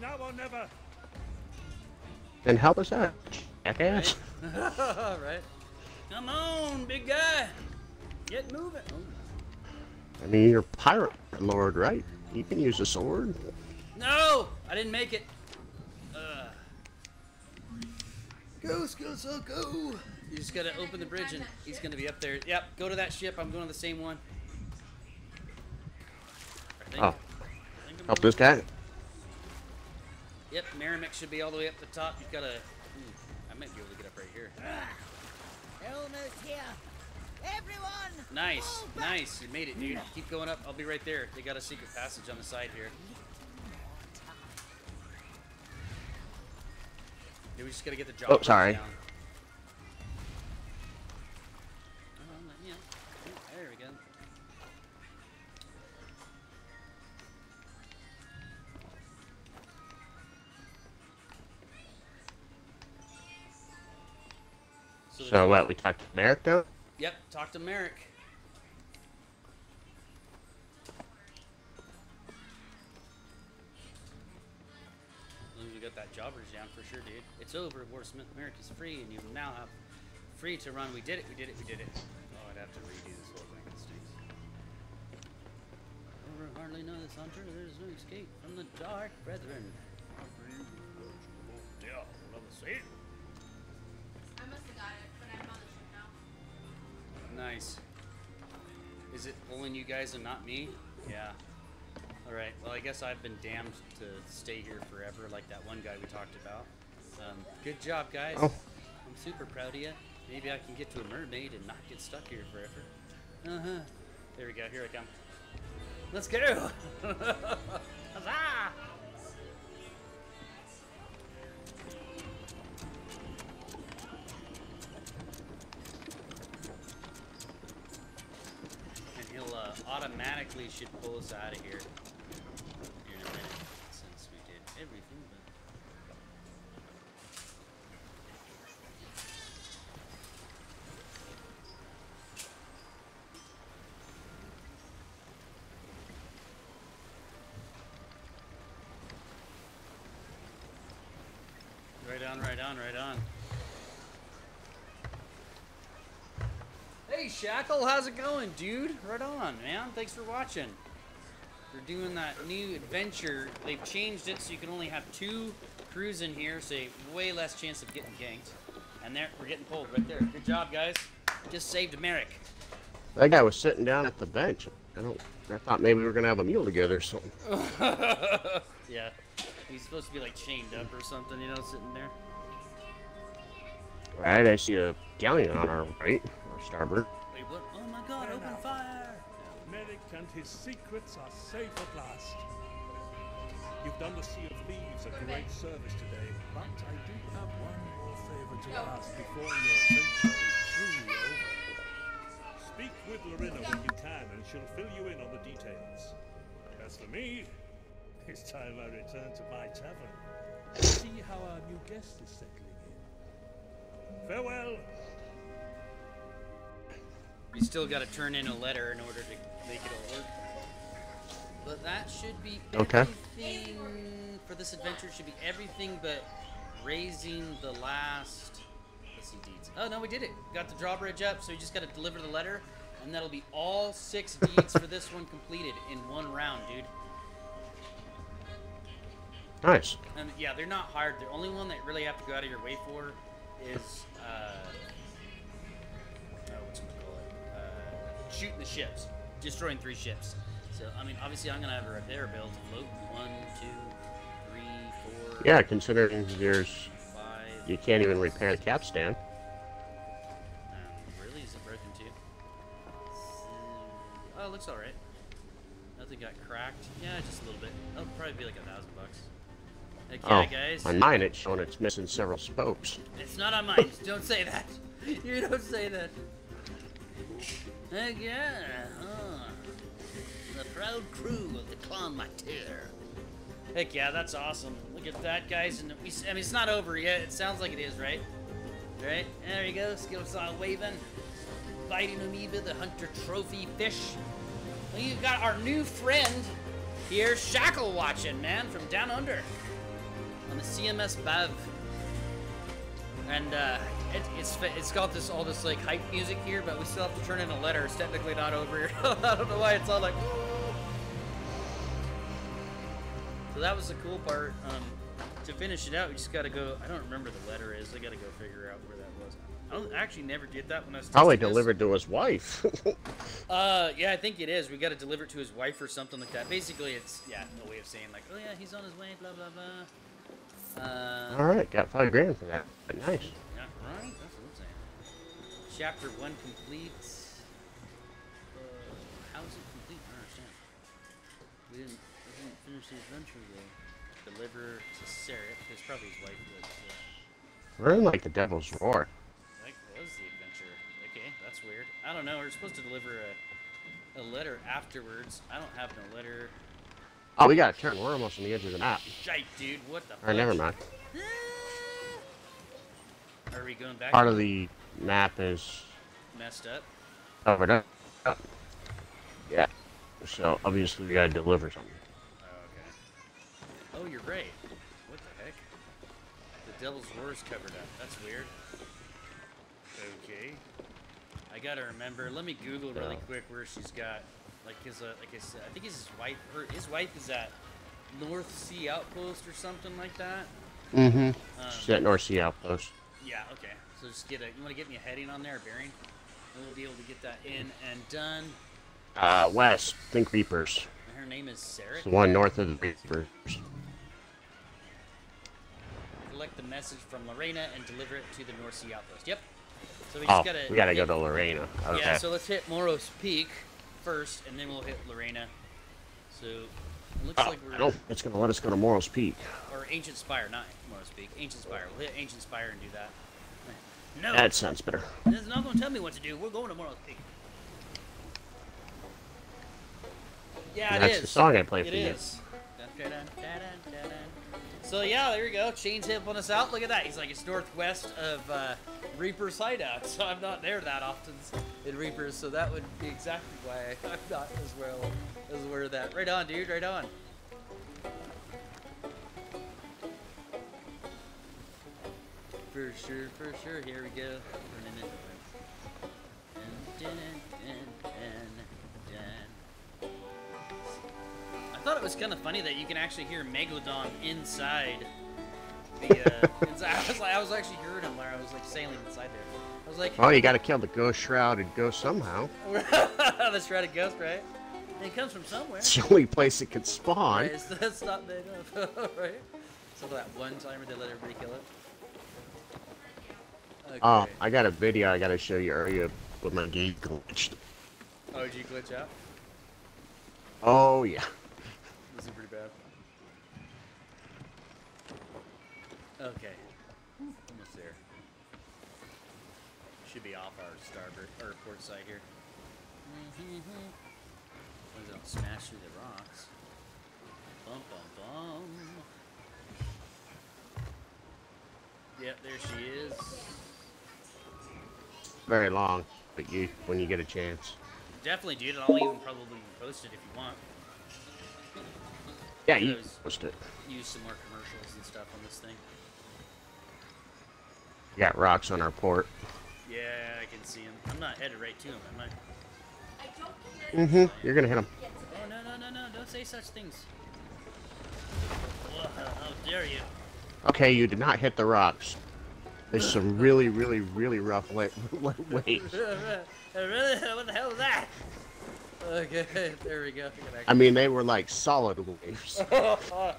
Now or never. Then help us out, jackass. right? Come on, big guy. Get moving. Oh. I mean, you're pirate lord, right? You can use a sword. No, I didn't make it. Uh. Go, Skilsaw, go. You just gotta open the bridge and he's gonna be up there. Yep, go to that ship. I'm going to the same one. I think- Oh, I think I'm help this guy. Yep, Merrimack should be all the way up the top. You've gotta. Hmm, I might be able to get up right here. Almost here. Everyone! Nice, nice. You made it, dude. Keep going up. I'll be right there. They got a secret passage on the side here. Yeah, we just gotta get the job. Oh, sorry. Down. So, So what? We talked to Merrick though? Yep, talk to Merrick. As we got that jobbers down for sure, dude. It's over. Warsmith Merrick is free, and you now have free to run. We did it. We did it. We did it. Oh, I'd have to redo this whole thing. It stinks. Over hardly know this hunter. There's no escape from the dark, brethren. Yeah, love to see Nice. Is it pulling you guys and not me? Yeah. Alright, well, I guess I've been damned to stay here forever, like that one guy we talked about. Um, good job, guys. Oh. I'm super proud of you. Maybe I can get to a mermaid and not get stuck here forever. Uh huh. There we go, here I come. Let's go! Huzzah! Automatically should pull us out of here in a minute, since we did everything but. Right on, right on, right on. Hey Shackle, how's it going, dude? Right on, man. Thanks for watching. We're doing that new adventure. They've changed it so you can only have two crews in here, so you have way less chance of getting ganked. And there, we're getting pulled right there. Good job, guys. Just saved Merrick. That guy was sitting down at the bench. I don't. I thought maybe we were gonna have a meal together or something. yeah. He's supposed to be like chained up or something, you know, sitting there. Right, I see a galleon on our right, or starboard. Wait, what? Oh my god, open fire! Merrick and his secrets are safe at last. You've done the Sea of Thieves a great service today, but I do have one more favor to ask before your adventure is truly over. Speak with Lorena when you can, and she'll fill you in on the details. As for me, it's time I return to my tavern. See how our new guest is settling in. Farewell. You still got to turn in a letter in order to make it all work. But that should be Okay. everything for this adventure. Should be everything but raising the last. Let's see deeds. Oh no, we did it. Got the drawbridge up, so you just got to deliver the letter, and that'll be all six deeds for this one completed in one round, dude. Nice. And yeah, they're not hard. The only one that you really have to go out of your way for is uh, shooting the ships, destroying three ships. So, I mean, obviously, I'm going to have a repair build to float one, two, three, four. Yeah, considering there's. Five, you can't even repair the capstan. Um, really? Is it broken too? Oh, it looks alright. Nothing got cracked. Yeah, just a little bit. That'll probably be like a thousand bucks. Okay, oh, guys. On mine, it's showing it's missing several spokes. It's not on mine. don't say that. You don't say that. Heck yeah. Huh. The proud crew of the Clan Mater. Heck yeah, that's awesome. Look at that, guys. And we, I mean, it's not over yet. It sounds like it is, right? Right? There you go. Skilsaw waving. Biting amoeba, the hunter trophy fish. Well, you got our new friend here, Shackle watching, man, from down under. On the CMS Bev and uh, it, it's it's got this all this like hype music here, but we still have to turn in a letter. It's technically not over. I don't know why it's all like. So that was the cool part. Um, to finish it out, we just got to go. I don't remember the letter is. I got to go figure out where that was. I don't actually never did that when I was Probably this. delivered to his wife. Uh, yeah, I think it is. We got to deliver it to his wife or something like that. Basically, it's yeah, no way of saying like, oh yeah, he's on his way, blah blah blah. Uh, All right, got five grand for that. But nice. Yeah, right? That's what I'm saying. Chapter 1 complete. Uh, how is it complete? I don't understand. We didn't, we didn't finish the adventure though. Deliver to Sarah, because probably his wife was. Uh, We're in like the Devil's Roar. like, was the adventure. Okay, that's weird. I don't know. We're supposed to deliver a, a letter afterwards. I don't have no letter. Oh, we got to turn. We're almost on the edge of the map. Shite, dude. What the Or never mind. Are we going back? Part of the map is Messed up. covered up. Yeah. So obviously we got to deliver something. Oh, okay. Oh, you're right. What the heck? The Devil's Roar is covered up. That's weird. Okay. I gotta remember. Let me Google really quick where she's got, like, his, uh, like I said, I think his wife. Her, his wife is at North Sea Outpost or something like that. Mm-hmm. Um, She's at North Sea Outpost. Yeah. Okay. So just get a. You want to get me a heading on there, a bearing? And we'll be able to get that in and done. Uh, west. Think Reapers. And her name is Sarah. It's the one north of the Reapers. Collect the message from Lorena and deliver it to the North Sea Outpost. Yep. So we just Oh, gotta. we got to go to Lorena. Okay. Yeah, so let's hit Morrow's Peak first, and then we'll hit Lorena. So it looks Oh, like we're don't. It's gonna let us go to Morrow's Peak. or Ancient Spire, not Morrow's Peak. Ancient Spire. We'll hit Ancient Spire and do that. No, That sounds better. it's not going to tell me what to do. We're going to Morrow's Peak. Yeah, it That's is. the song I play It for you. is. Dun, dun. So yeah, there you go. Chain's helping us out. Look at that. He's like it's northwest of uh, Reaper's hideout. So I'm not there that often in Reaper's. So that would be exactly why I'm not as well as aware of that. Right on, dude. Right on. For sure, for sure. Here we go. Running. I thought it was kind of funny that you can actually hear Megalodon inside the. Uh, inside. I was like, I was actually hearing him where I was like sailing inside there. Was like, Oh, you got to kill the ghost shroud shrouded ghost somehow. the shrouded ghost, right? And it comes from somewhere. It's the only place it could spawn. Right, so that's not made up, right? So that one timer they let everybody kill it. Oh, okay. Oh, I got a video I got to show you earlier with my game glitched. oh, did you glitch out? Oh yeah. This is pretty bad. Okay. Almost there. Should be off our starboard or port side here. As long as I don't smash through the rocks. Bum bum bum. Yep, there she is. Very long, but you when you get a chance. Definitely, dude. and I'll even probably post it if you want. Yeah, you Those- post it. Use some more commercials and stuff on this thing. You got rocks on our port. Yeah, I can see him. I'm not headed right to him, am I? Mm-hmm. You're gonna hit them. No, no, no, no. Don't say such things. Whoa, how dare you? Okay, you did not hit the rocks. There's some really, really, really rough wa- wa- waves. really? What the hell was that? Okay, there we go. I mean, they were like solid waves. yeah,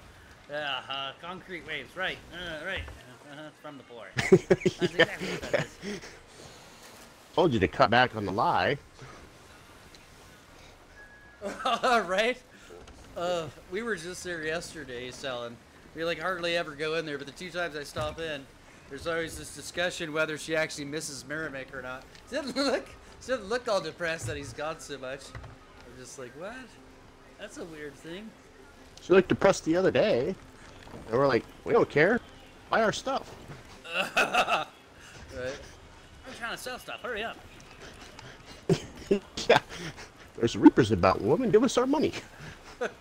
uh, concrete waves. Right, uh, right. Uh, from the floor. That's exactly what that is. Told you to cut back on the lie. right? Uh, we were just there yesterday selling. We like hardly ever go in there, but the two times I stop in, there's always this discussion whether she actually misses Merrimack or not. She doesn't look, she doesn't look all depressed that he's gone so much. I'm just like, what? That's a weird thing. She looked depressed the other day. And we're like, we don't care. Buy our stuff. Right? I'm trying to sell stuff. Hurry up. yeah. There's reapers about, woman. Give us our money.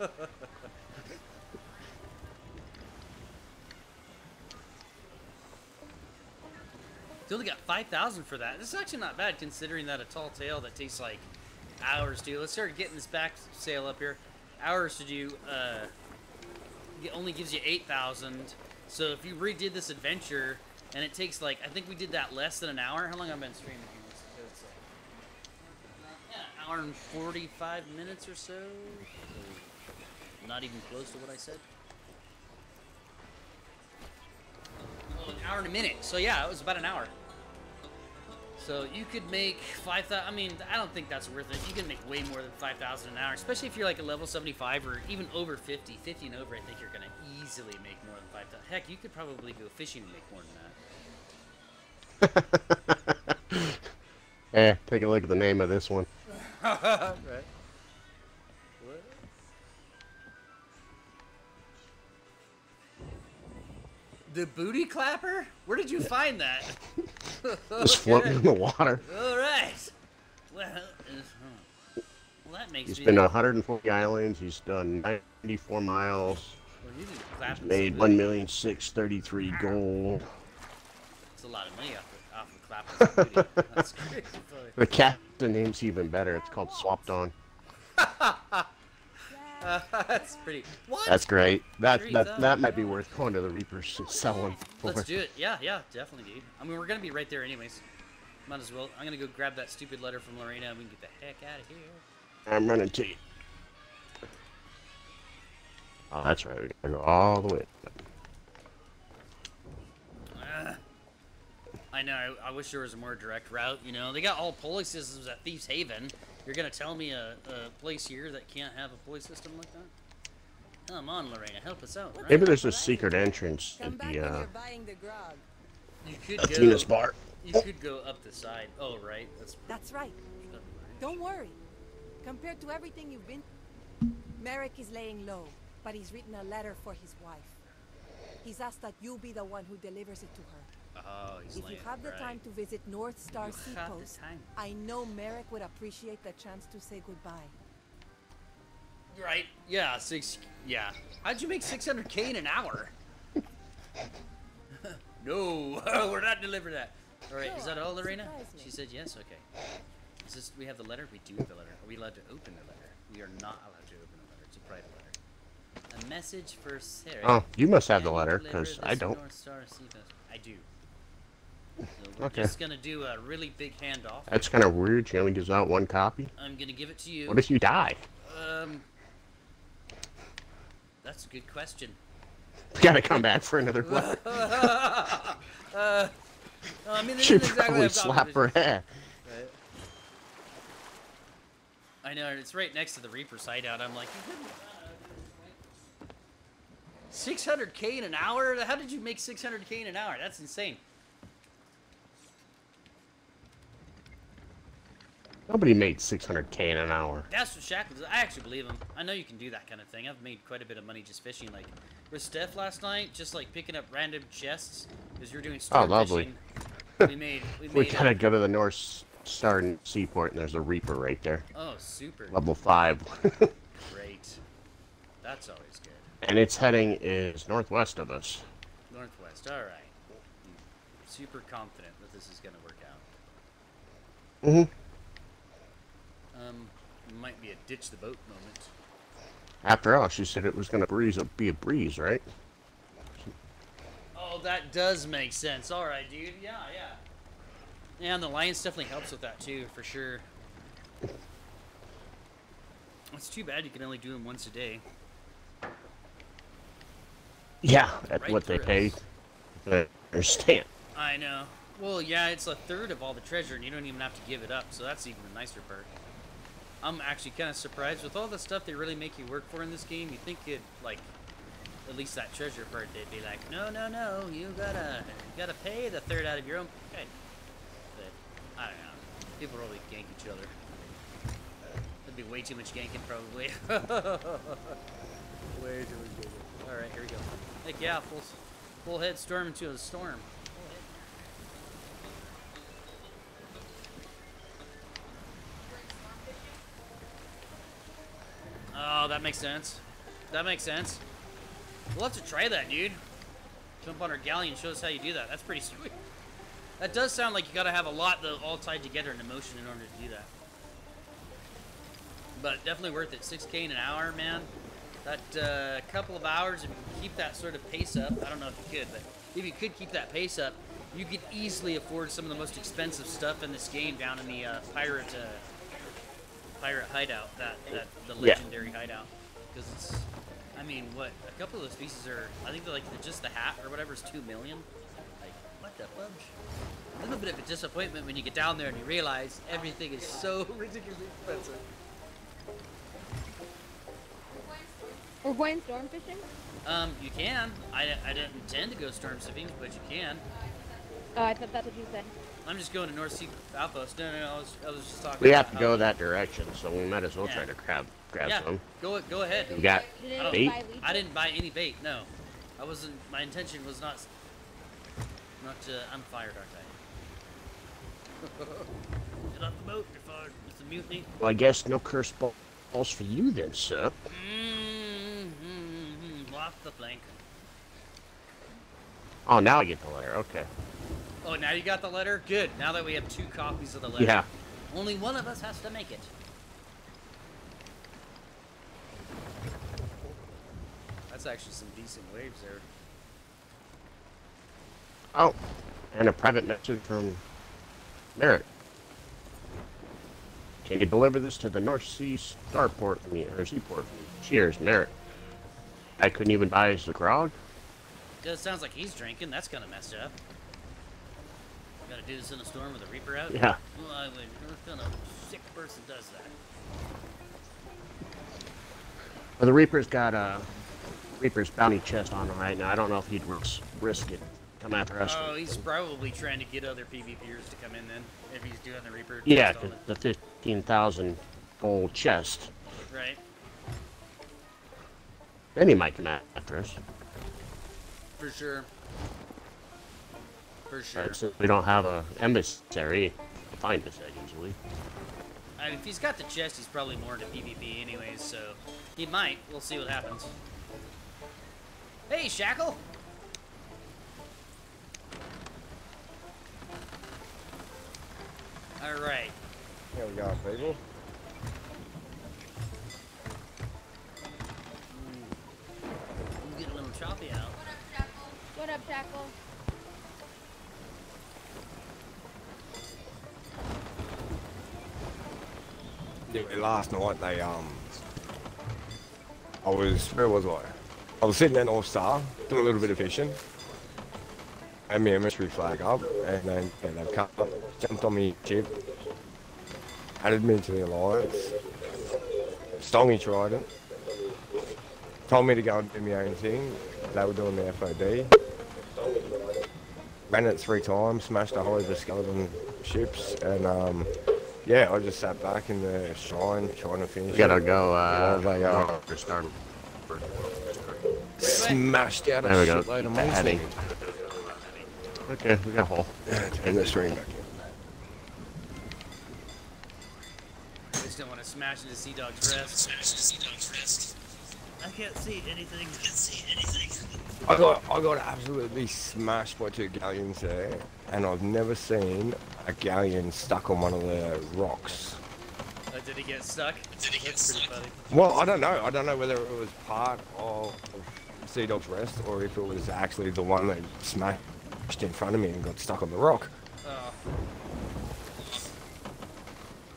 They only got 5,000 for that. This is actually not bad considering that a tall tale that takes like hours to do. Let's start getting this back sale up here. Hours to do, uh, it only gives you 8,000. So if you redid this adventure and it takes like, I think we did that less than an hour. How long have I been streaming? here? So it's like, yeah, an hour and 45 minutes or so. Not even close to what I said. Well, an hour and a minute. So yeah, it was about an hour. So you could make five thousand. I mean, I don't think that's worth it. You can make way more than five thousand an hour, especially if you're like a level seventy-five or even over 50. 50 and over, I think you're gonna easily make more than five thousand. Heck, you could probably go fishing and make more than that. Eh, take a look at the name of this one. Right. What? The booty clapper? Where did you find that? Just floating in the water. All right. Well, well, that makes He's been to 140 islands. He's done 94 miles. Well, clap He's made say million six thirty-three gold. That's a lot of money off the, off the clapping. That's crazy. funny. The name's even better. It's called Swapped On. That's pretty. What? That's great. That that that might be worth going to the Reapers and selling for. Let's do it. Yeah, yeah, definitely, dude. I mean, we're gonna be right there anyways. Might as well. I'm gonna go grab that stupid letter from Larinna and we can get the heck out of here. I'm running to you. Oh, that's right. We gotta go all the way. Ah. I know. I, I wish there was a more direct route. You know, they got all pulley systems at Thieves Haven. You're gonna tell me a, a place here that can't have a pulley system like that? Come on, Larinna, help us out. Right? Maybe there's a secret entrance Come at the when uh, you're buying the grog. You could go. Bar. You could go up the side. Oh, right. That's. That's right. Don't worry. Compared to everything you've been, Merrick is laying low, but he's written a letter for his wife. He's asked that you be the one who delivers it to her. Oh, he's If you have the right. time to visit North Star You have Seapost, time. I know Merrick would appreciate the chance to say goodbye. Right. Yeah. Six. Yeah. How'd you make 600k in an hour? no, we're not delivering that. All right. Is that all, Larinna? She said yes. Okay. Is this? We have the letter. We do have the letter. Are we allowed to open the letter? We are not allowed to open the letter. It's a private letter. A message for Sarah. Oh, you must have the letter because I don't. North Star I do. So we're Okay. just gonna do a really big handoff. That's kind of weird. She only gives out one copy. I'm gonna give it to you. What if you die? Um, that's a good question. We gotta come back for another one. uh, no, I mean, this She'd isn't exactly probably a slap her head. right? I know it's right next to the Reaper hideout. I'm like, you couldn't. uh, 600k in an hour? How did you make 600k in an hour? That's insane. Nobody made 600k in an hour. That's what was. I actually believe him. I know you can do that kind of thing. I've made quite a bit of money just fishing. Like with Steph last night, just like picking up random chests because you're doing storm Oh, lovely. fishing. We made. We made. We gotta go to the North Star Seaport, and there's a Reaper right there, Oh, super. level five, Great. That's always good. and its heading is northwest of us. Northwest. All right. I'm super confident that this is gonna work out. Mhm. Might be a ditch the boat moment. After all, she said it was gonna breeze be a breeze, right? Oh, that does make sense. All right, dude. Yeah, yeah. Yeah, and the Lions definitely helps with that too, for sure. It's too bad you can only do them once a day. Yeah, that's Right what they pay. understand. I know. Well, yeah, it's a third of all the treasure, and you don't even have to give it up, so that's even the nicer part. I'm actually kind of surprised with all the stuff they really make you work for in this game. You think it like, at least that treasure part, they'd be like, no, no, no, you gotta, you gotta pay the third out of your own pocket. But I don't know. People really gank each other. There'd be way too much ganking probably. way too much ganking. All right, here we go. Heck yeah, full, full head storm into a storm. Oh, that makes sense. That makes sense. We'll have to try that, dude. Jump on our galleon, show us how you do that. That's pretty sweet. That does sound like you gotta have a lot though, all tied together in emotion in order to do that. But definitely worth it. 6k in an hour, man. That uh, couple of hours, if you keep that sort of pace up, I don't know if you could, but if you could keep that pace up, you could easily afford some of the most expensive stuff in this game down in the uh, pirate uh, pirate hideout, that, that the Yeah. legendary hideout. Because it's, I mean, what, a couple of those pieces are, I think they're like, the, just the hat or whatever is two million. Like, what the fudge? A little bit of a disappointment when you get down there and you realize everything is so ridiculously expensive. We're going storm fishing? Um, you can. I, I didn't intend to go storm sipping, but you can. Oh, I thought that's what you said. I'm just going to North Sea Outpost. No, no, no. I was, I was just talking. We have to go um, that direction, so we might as well Yeah. try to grab grab Yeah, some. go go ahead. We got I bait. I didn't buy any bait. No, I wasn't. My intention was not not to. I'm fired, aren't I? Get off the boat. You're fired. It's a mutiny. Well, I guess no curse ball- balls for you then, sir. Mm-hmm. mm-hmm, mm-hmm. Off the flank. Oh, now I get the letter. Okay. Oh, now you got the letter. Good. Now that we have two copies of the letter. Yeah. Only one of us has to make it. That's actually some decent waves there. Oh, and a private message from Merrick. Can you deliver this to the North Sea Starport, I mean, or Seaport? Cheers, Merrick. I couldn't even buy us a grog. It sounds like he's drinking. That's kind of messed up. Gotta do this in a storm with a reaper out? Yeah. Well, I would. What kind of sick person does that? Well, the Reaper's got a Reaper's bounty chest on him right now. I don't know if he'd risk, risk it. Come after us. Oh, he's probably trying to get other PvPers to come in then. If he's doing the reaper. yeah, test on 'cause it. the 15,000 gold chest. Right. Then he might come after us. For sure. For sure. But since we don't have a emissary to find us that easily. I mean, if he's got the chest, he's probably more into PvP anyways, so he might. We'll see what happens. Hey, Shackle! Alright. Here we go, people. Mm. We'll get a little choppy out. What up, Jackal? Yeah, last night they um, I was where was I? I was sitting at North Star doing a little bit of fishing. Had my mystery flag up, and then and they cut jumped on me ship, added me to the alliance. Stongy tried it. Told me to go and do my own thing. They were doing the FOD. Ran it three times, smashed a whole of the skeleton ships, and um, yeah, I just sat back in the shrine trying to finish. We gotta it. go, uh, Yeah, they, north or start. Smashed out a There we go. shitload of Keep monsters. Okay, we got a hole. Turn the stream back in. I just don't want to smash into Sea Dog's rest. I can't see anything. I can't see anything. I got I got absolutely smashed by two galleons there, and I've never seen a galleon stuck on one of the rocks. Uh, did he get stuck? Did he get That's pretty funny. Well, I don't know. I don't know whether it was part of Sea Dog's Rest or if it was actually the one that smashed in front of me and got stuck on the rock. Oh.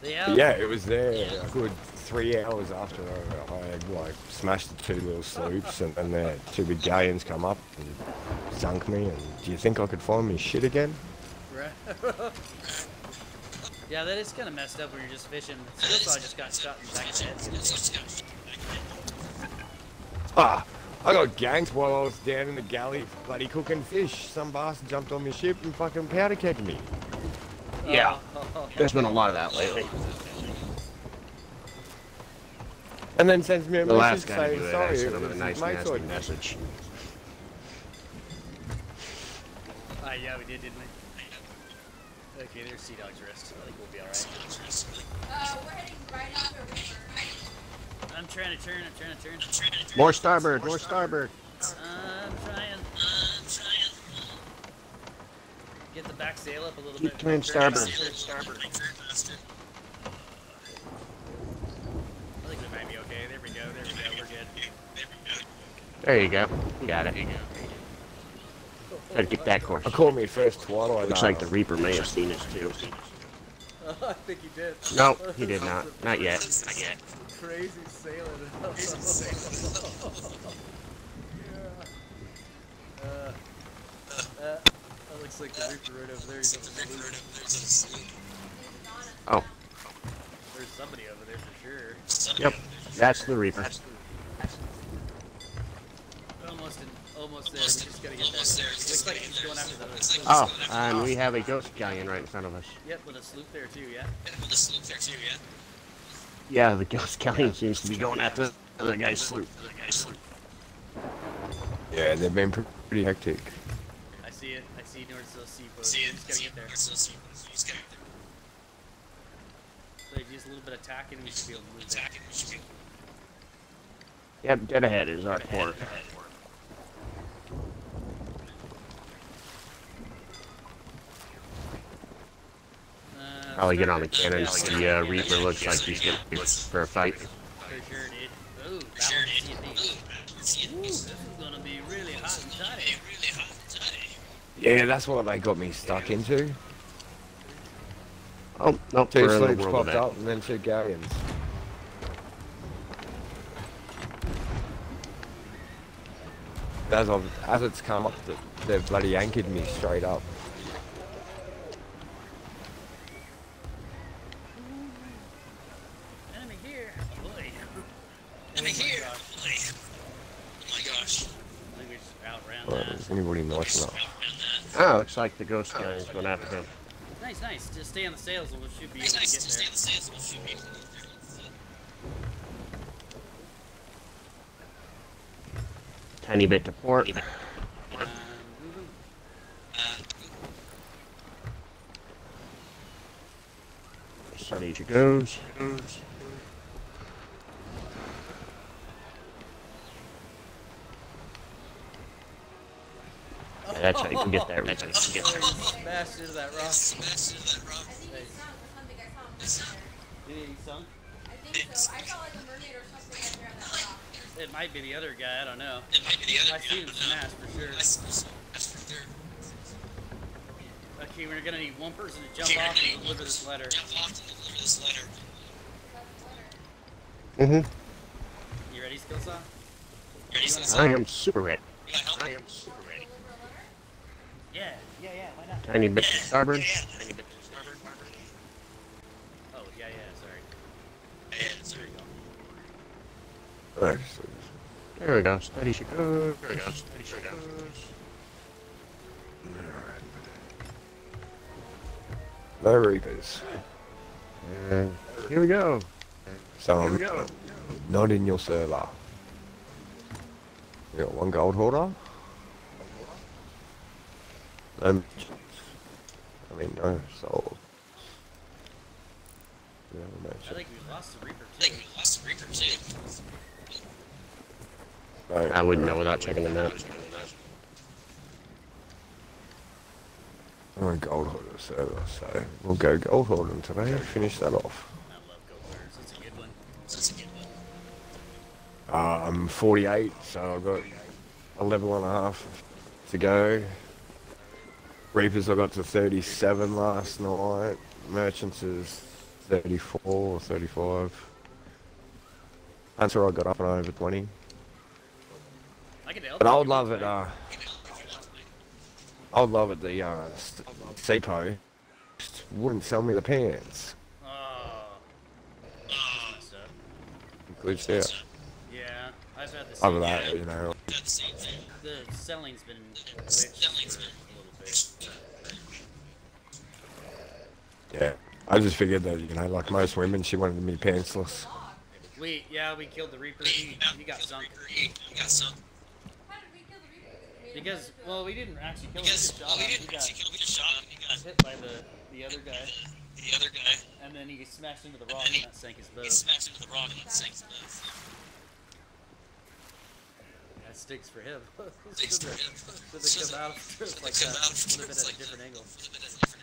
Yeah. Yeah, it was there a good three hours after I, I had like smashed the two little sloops and, and the two big galleons come up and sunk me. And do you think I could find me shit again? Right. Yeah, that is kind of messed up when you're just fishing. I just got shot in the back of the head. Ah, I got ganked while I was down in the galley bloody cooking fish. Some bastard jumped on my ship and fucking powder kegged me. Yeah. There's been a lot of that lately. And then sends me a The message guy saying do it, I sorry. sent it him a was nice, my nasty fault." message. Ah, yeah, we did, didn't we? Okay, there's Sea Dog's Rest. I think we'll be alright. Uh, we're heading right onto a river. I'm trying to turn, I'm trying to turn. I'm trying to More starboard, more starboard. I'm trying. I'm trying. Get the back sail up a little Keep bit. turning Very starboard. faster, Starboard. I think we might be okay. There we go. There we go. We're good. There you go. You got it. Try to get that course. I caught me first twilight. Looks like the Reaper may have seen us too. I think he did. No, he did not. Not yet. Not yet. Crazy sailing. uh, uh, that looks like the Reaper right over there. He's on the Oh, There's somebody over there for sure. yep. That's the Reaper. Almost in, almost there. We just gotta get there. Looks like he's going after the. Oh, and we have a ghost galleon right in front of us. Yep, with a sloop there too, yeah. Yeah, Yeah, the ghost galleon seems to be going after the other guy's sloop. Yeah, they've been pretty hectic. I see it. I see North Sea Seafood. See it. Just gotta get there. So just a little bit of tacking, we should be able to move there. Yep, dead ahead is our port. Uh, Probably get on the start- cannons. yeah, The uh, Reaper looks like he's getting for a fight. For sure, dude. Ooh, that one's CFD. Ooh, this is gonna be really hot and tight. Yeah, that's what they got me stuck into. Oh, nope, Two we're sloops popped up and then two galleons. As, I've, as it's come up, they've bloody anchored me straight up. Anybody nice enough? Oh, looks like the ghost guy is going after him. Nice, nice. Just stay on the sails and we should be able to get there. Tiny bit to port. Moving. Steady she goes. Yeah, that's how you can get there. That's how you can get there. Smashed into that rock. Smashed into that rock. Did he sunk? I think so. I saw like a mermaid or something right there on that rock. It might be the other guy. I don't know. It might be the other I see him smash for sure. Okay, we're gonna need one person to jump off and deliver this letter. Mm-hmm. You ready, Skilsaw? I am super ready. I am super ready. Yeah. Yeah, yeah. Why not? Tiny bit to starboard. Oh, yeah, yeah. Sorry. Right, There we go. Steady she goes. There we go. Steady she goes. No reapers. And here we go. So Here we go. not in your server. You got one gold hoarder? Um, I mean, no soul. Yeah, no I shit. think we lost the Reaper too. I think we lost the Reaper too. No, I wouldn't know without checking the map. I'm a gold hoarder server, so we'll go gold holding today and finish that off. I love gold hoarders. That's a good one. That's a good one. Uh, I'm 48, so I've got a level and a half to go. Reapers I got to 37 last night. Merchants is 34 or 35. Hunter I got up and over 20. I could help. But I would love it, uh, I would love it the, uh, st- Sepo. just wouldn't sell me the pants. Oh. That's messed up. Glitched out. Yeah, I've had the Other same than that, you know, The selling's been glitched for a little bit. Yeah. I just figured that, you know, like most women, she wanted me pantsless. We, yeah, we killed the Reaper. He, he got sunk. How did we kill the reaper? Because, well, we didn't actually kill him. We just shot him. He got hit by the, the other guy. The other guy, And then he smashed into the rock And he- and that sank his boat. he smashed into the rock and it sank his boat. That sticks for him. Sticks for have- him. should have Should've- come out of should've like come that. out of Would have been at like a different that. angle. Would've been at a different angle.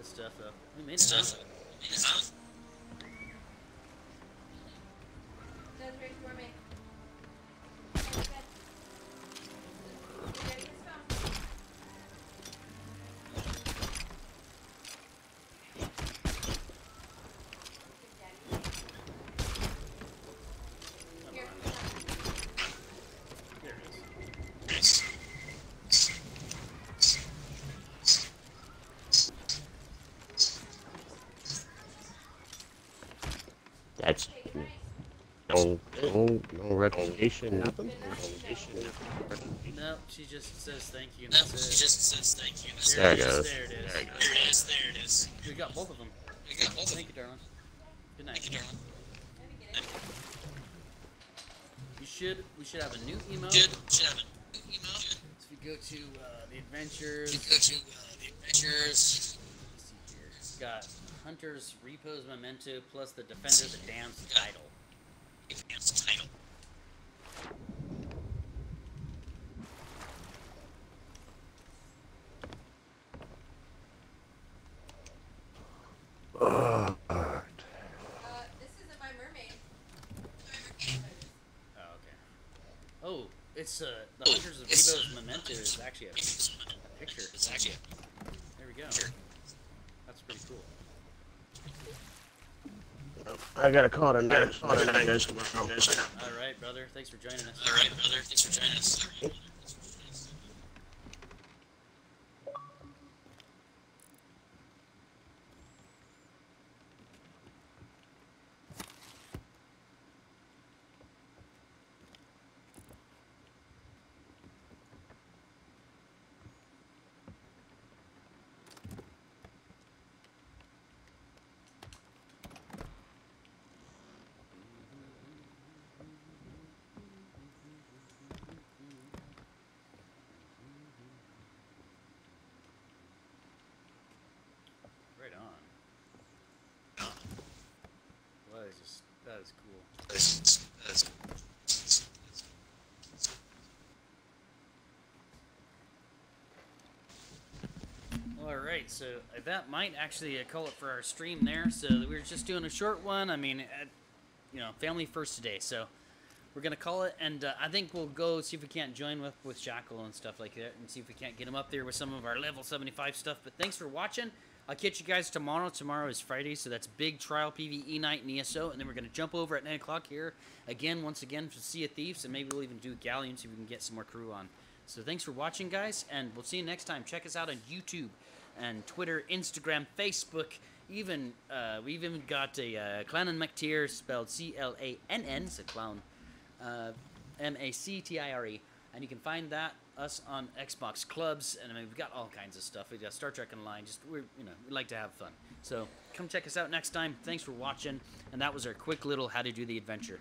Good stuff, though. We made it. Stuff. huh? No recommendation, nothing. No. No, she just says thank you. And that's he it. just says thank you. That's There it. it goes. There it is. There it goes. There it is. There it is. We got both of them. We got both of Thank you, darling. Good night. Thank you, darling. We should we should have a new emote. Should, should have a new email. So we go to uh, the adventures. We go to uh, the adventures. Let's see here. Got Hunter's Repos Memento plus the Defender the Dam's title. Advanced title. Ugh. this isn't my mermaid. Oh, okay. Oh, it's uh the Oh, Hunters of it's, uh, Memento is actually a, a picture. It's actually There we go. That's pretty cool. I got a call tonight. Call tonight, guys. tomorrow. All right, brother. Thanks for joining us. all right, brother. Thanks for joining us. Right on. Well, that is just that is cool. That's- that's- All right, so uh, that might actually uh, call it for our stream there. So we were just doing a short one. I mean, uh, you know, family first today. So we're gonna call it, and uh, I think we'll go see if we can't join with with Jackal and stuff like that, and see if we can't get him up there with some of our level 75 stuff. But thanks for watching. I'll catch you guys tomorrow. Tomorrow is Friday, so that's big trial PVE night in ESO, and then we're gonna jump over at 9 o'clock here again, once again for Sea of Thieves, and maybe we'll even do Galleon so we can get some more crew on. So thanks for watching, guys, and we'll see you next time. Check us out on YouTube and Twitter, Instagram, Facebook. Even uh, we even got a uh, Clan and MacTire spelled C-L-A-N-N. It's a clown, uh, M-A-C-T-I-R-E, and you can find that us on Xbox clubs, and I mean we've got all kinds of stuff. We got Star Trek Online. Just we're you know we like to have fun. So come check us out next time. Thanks for watching, and that was our quick little how to do the adventure.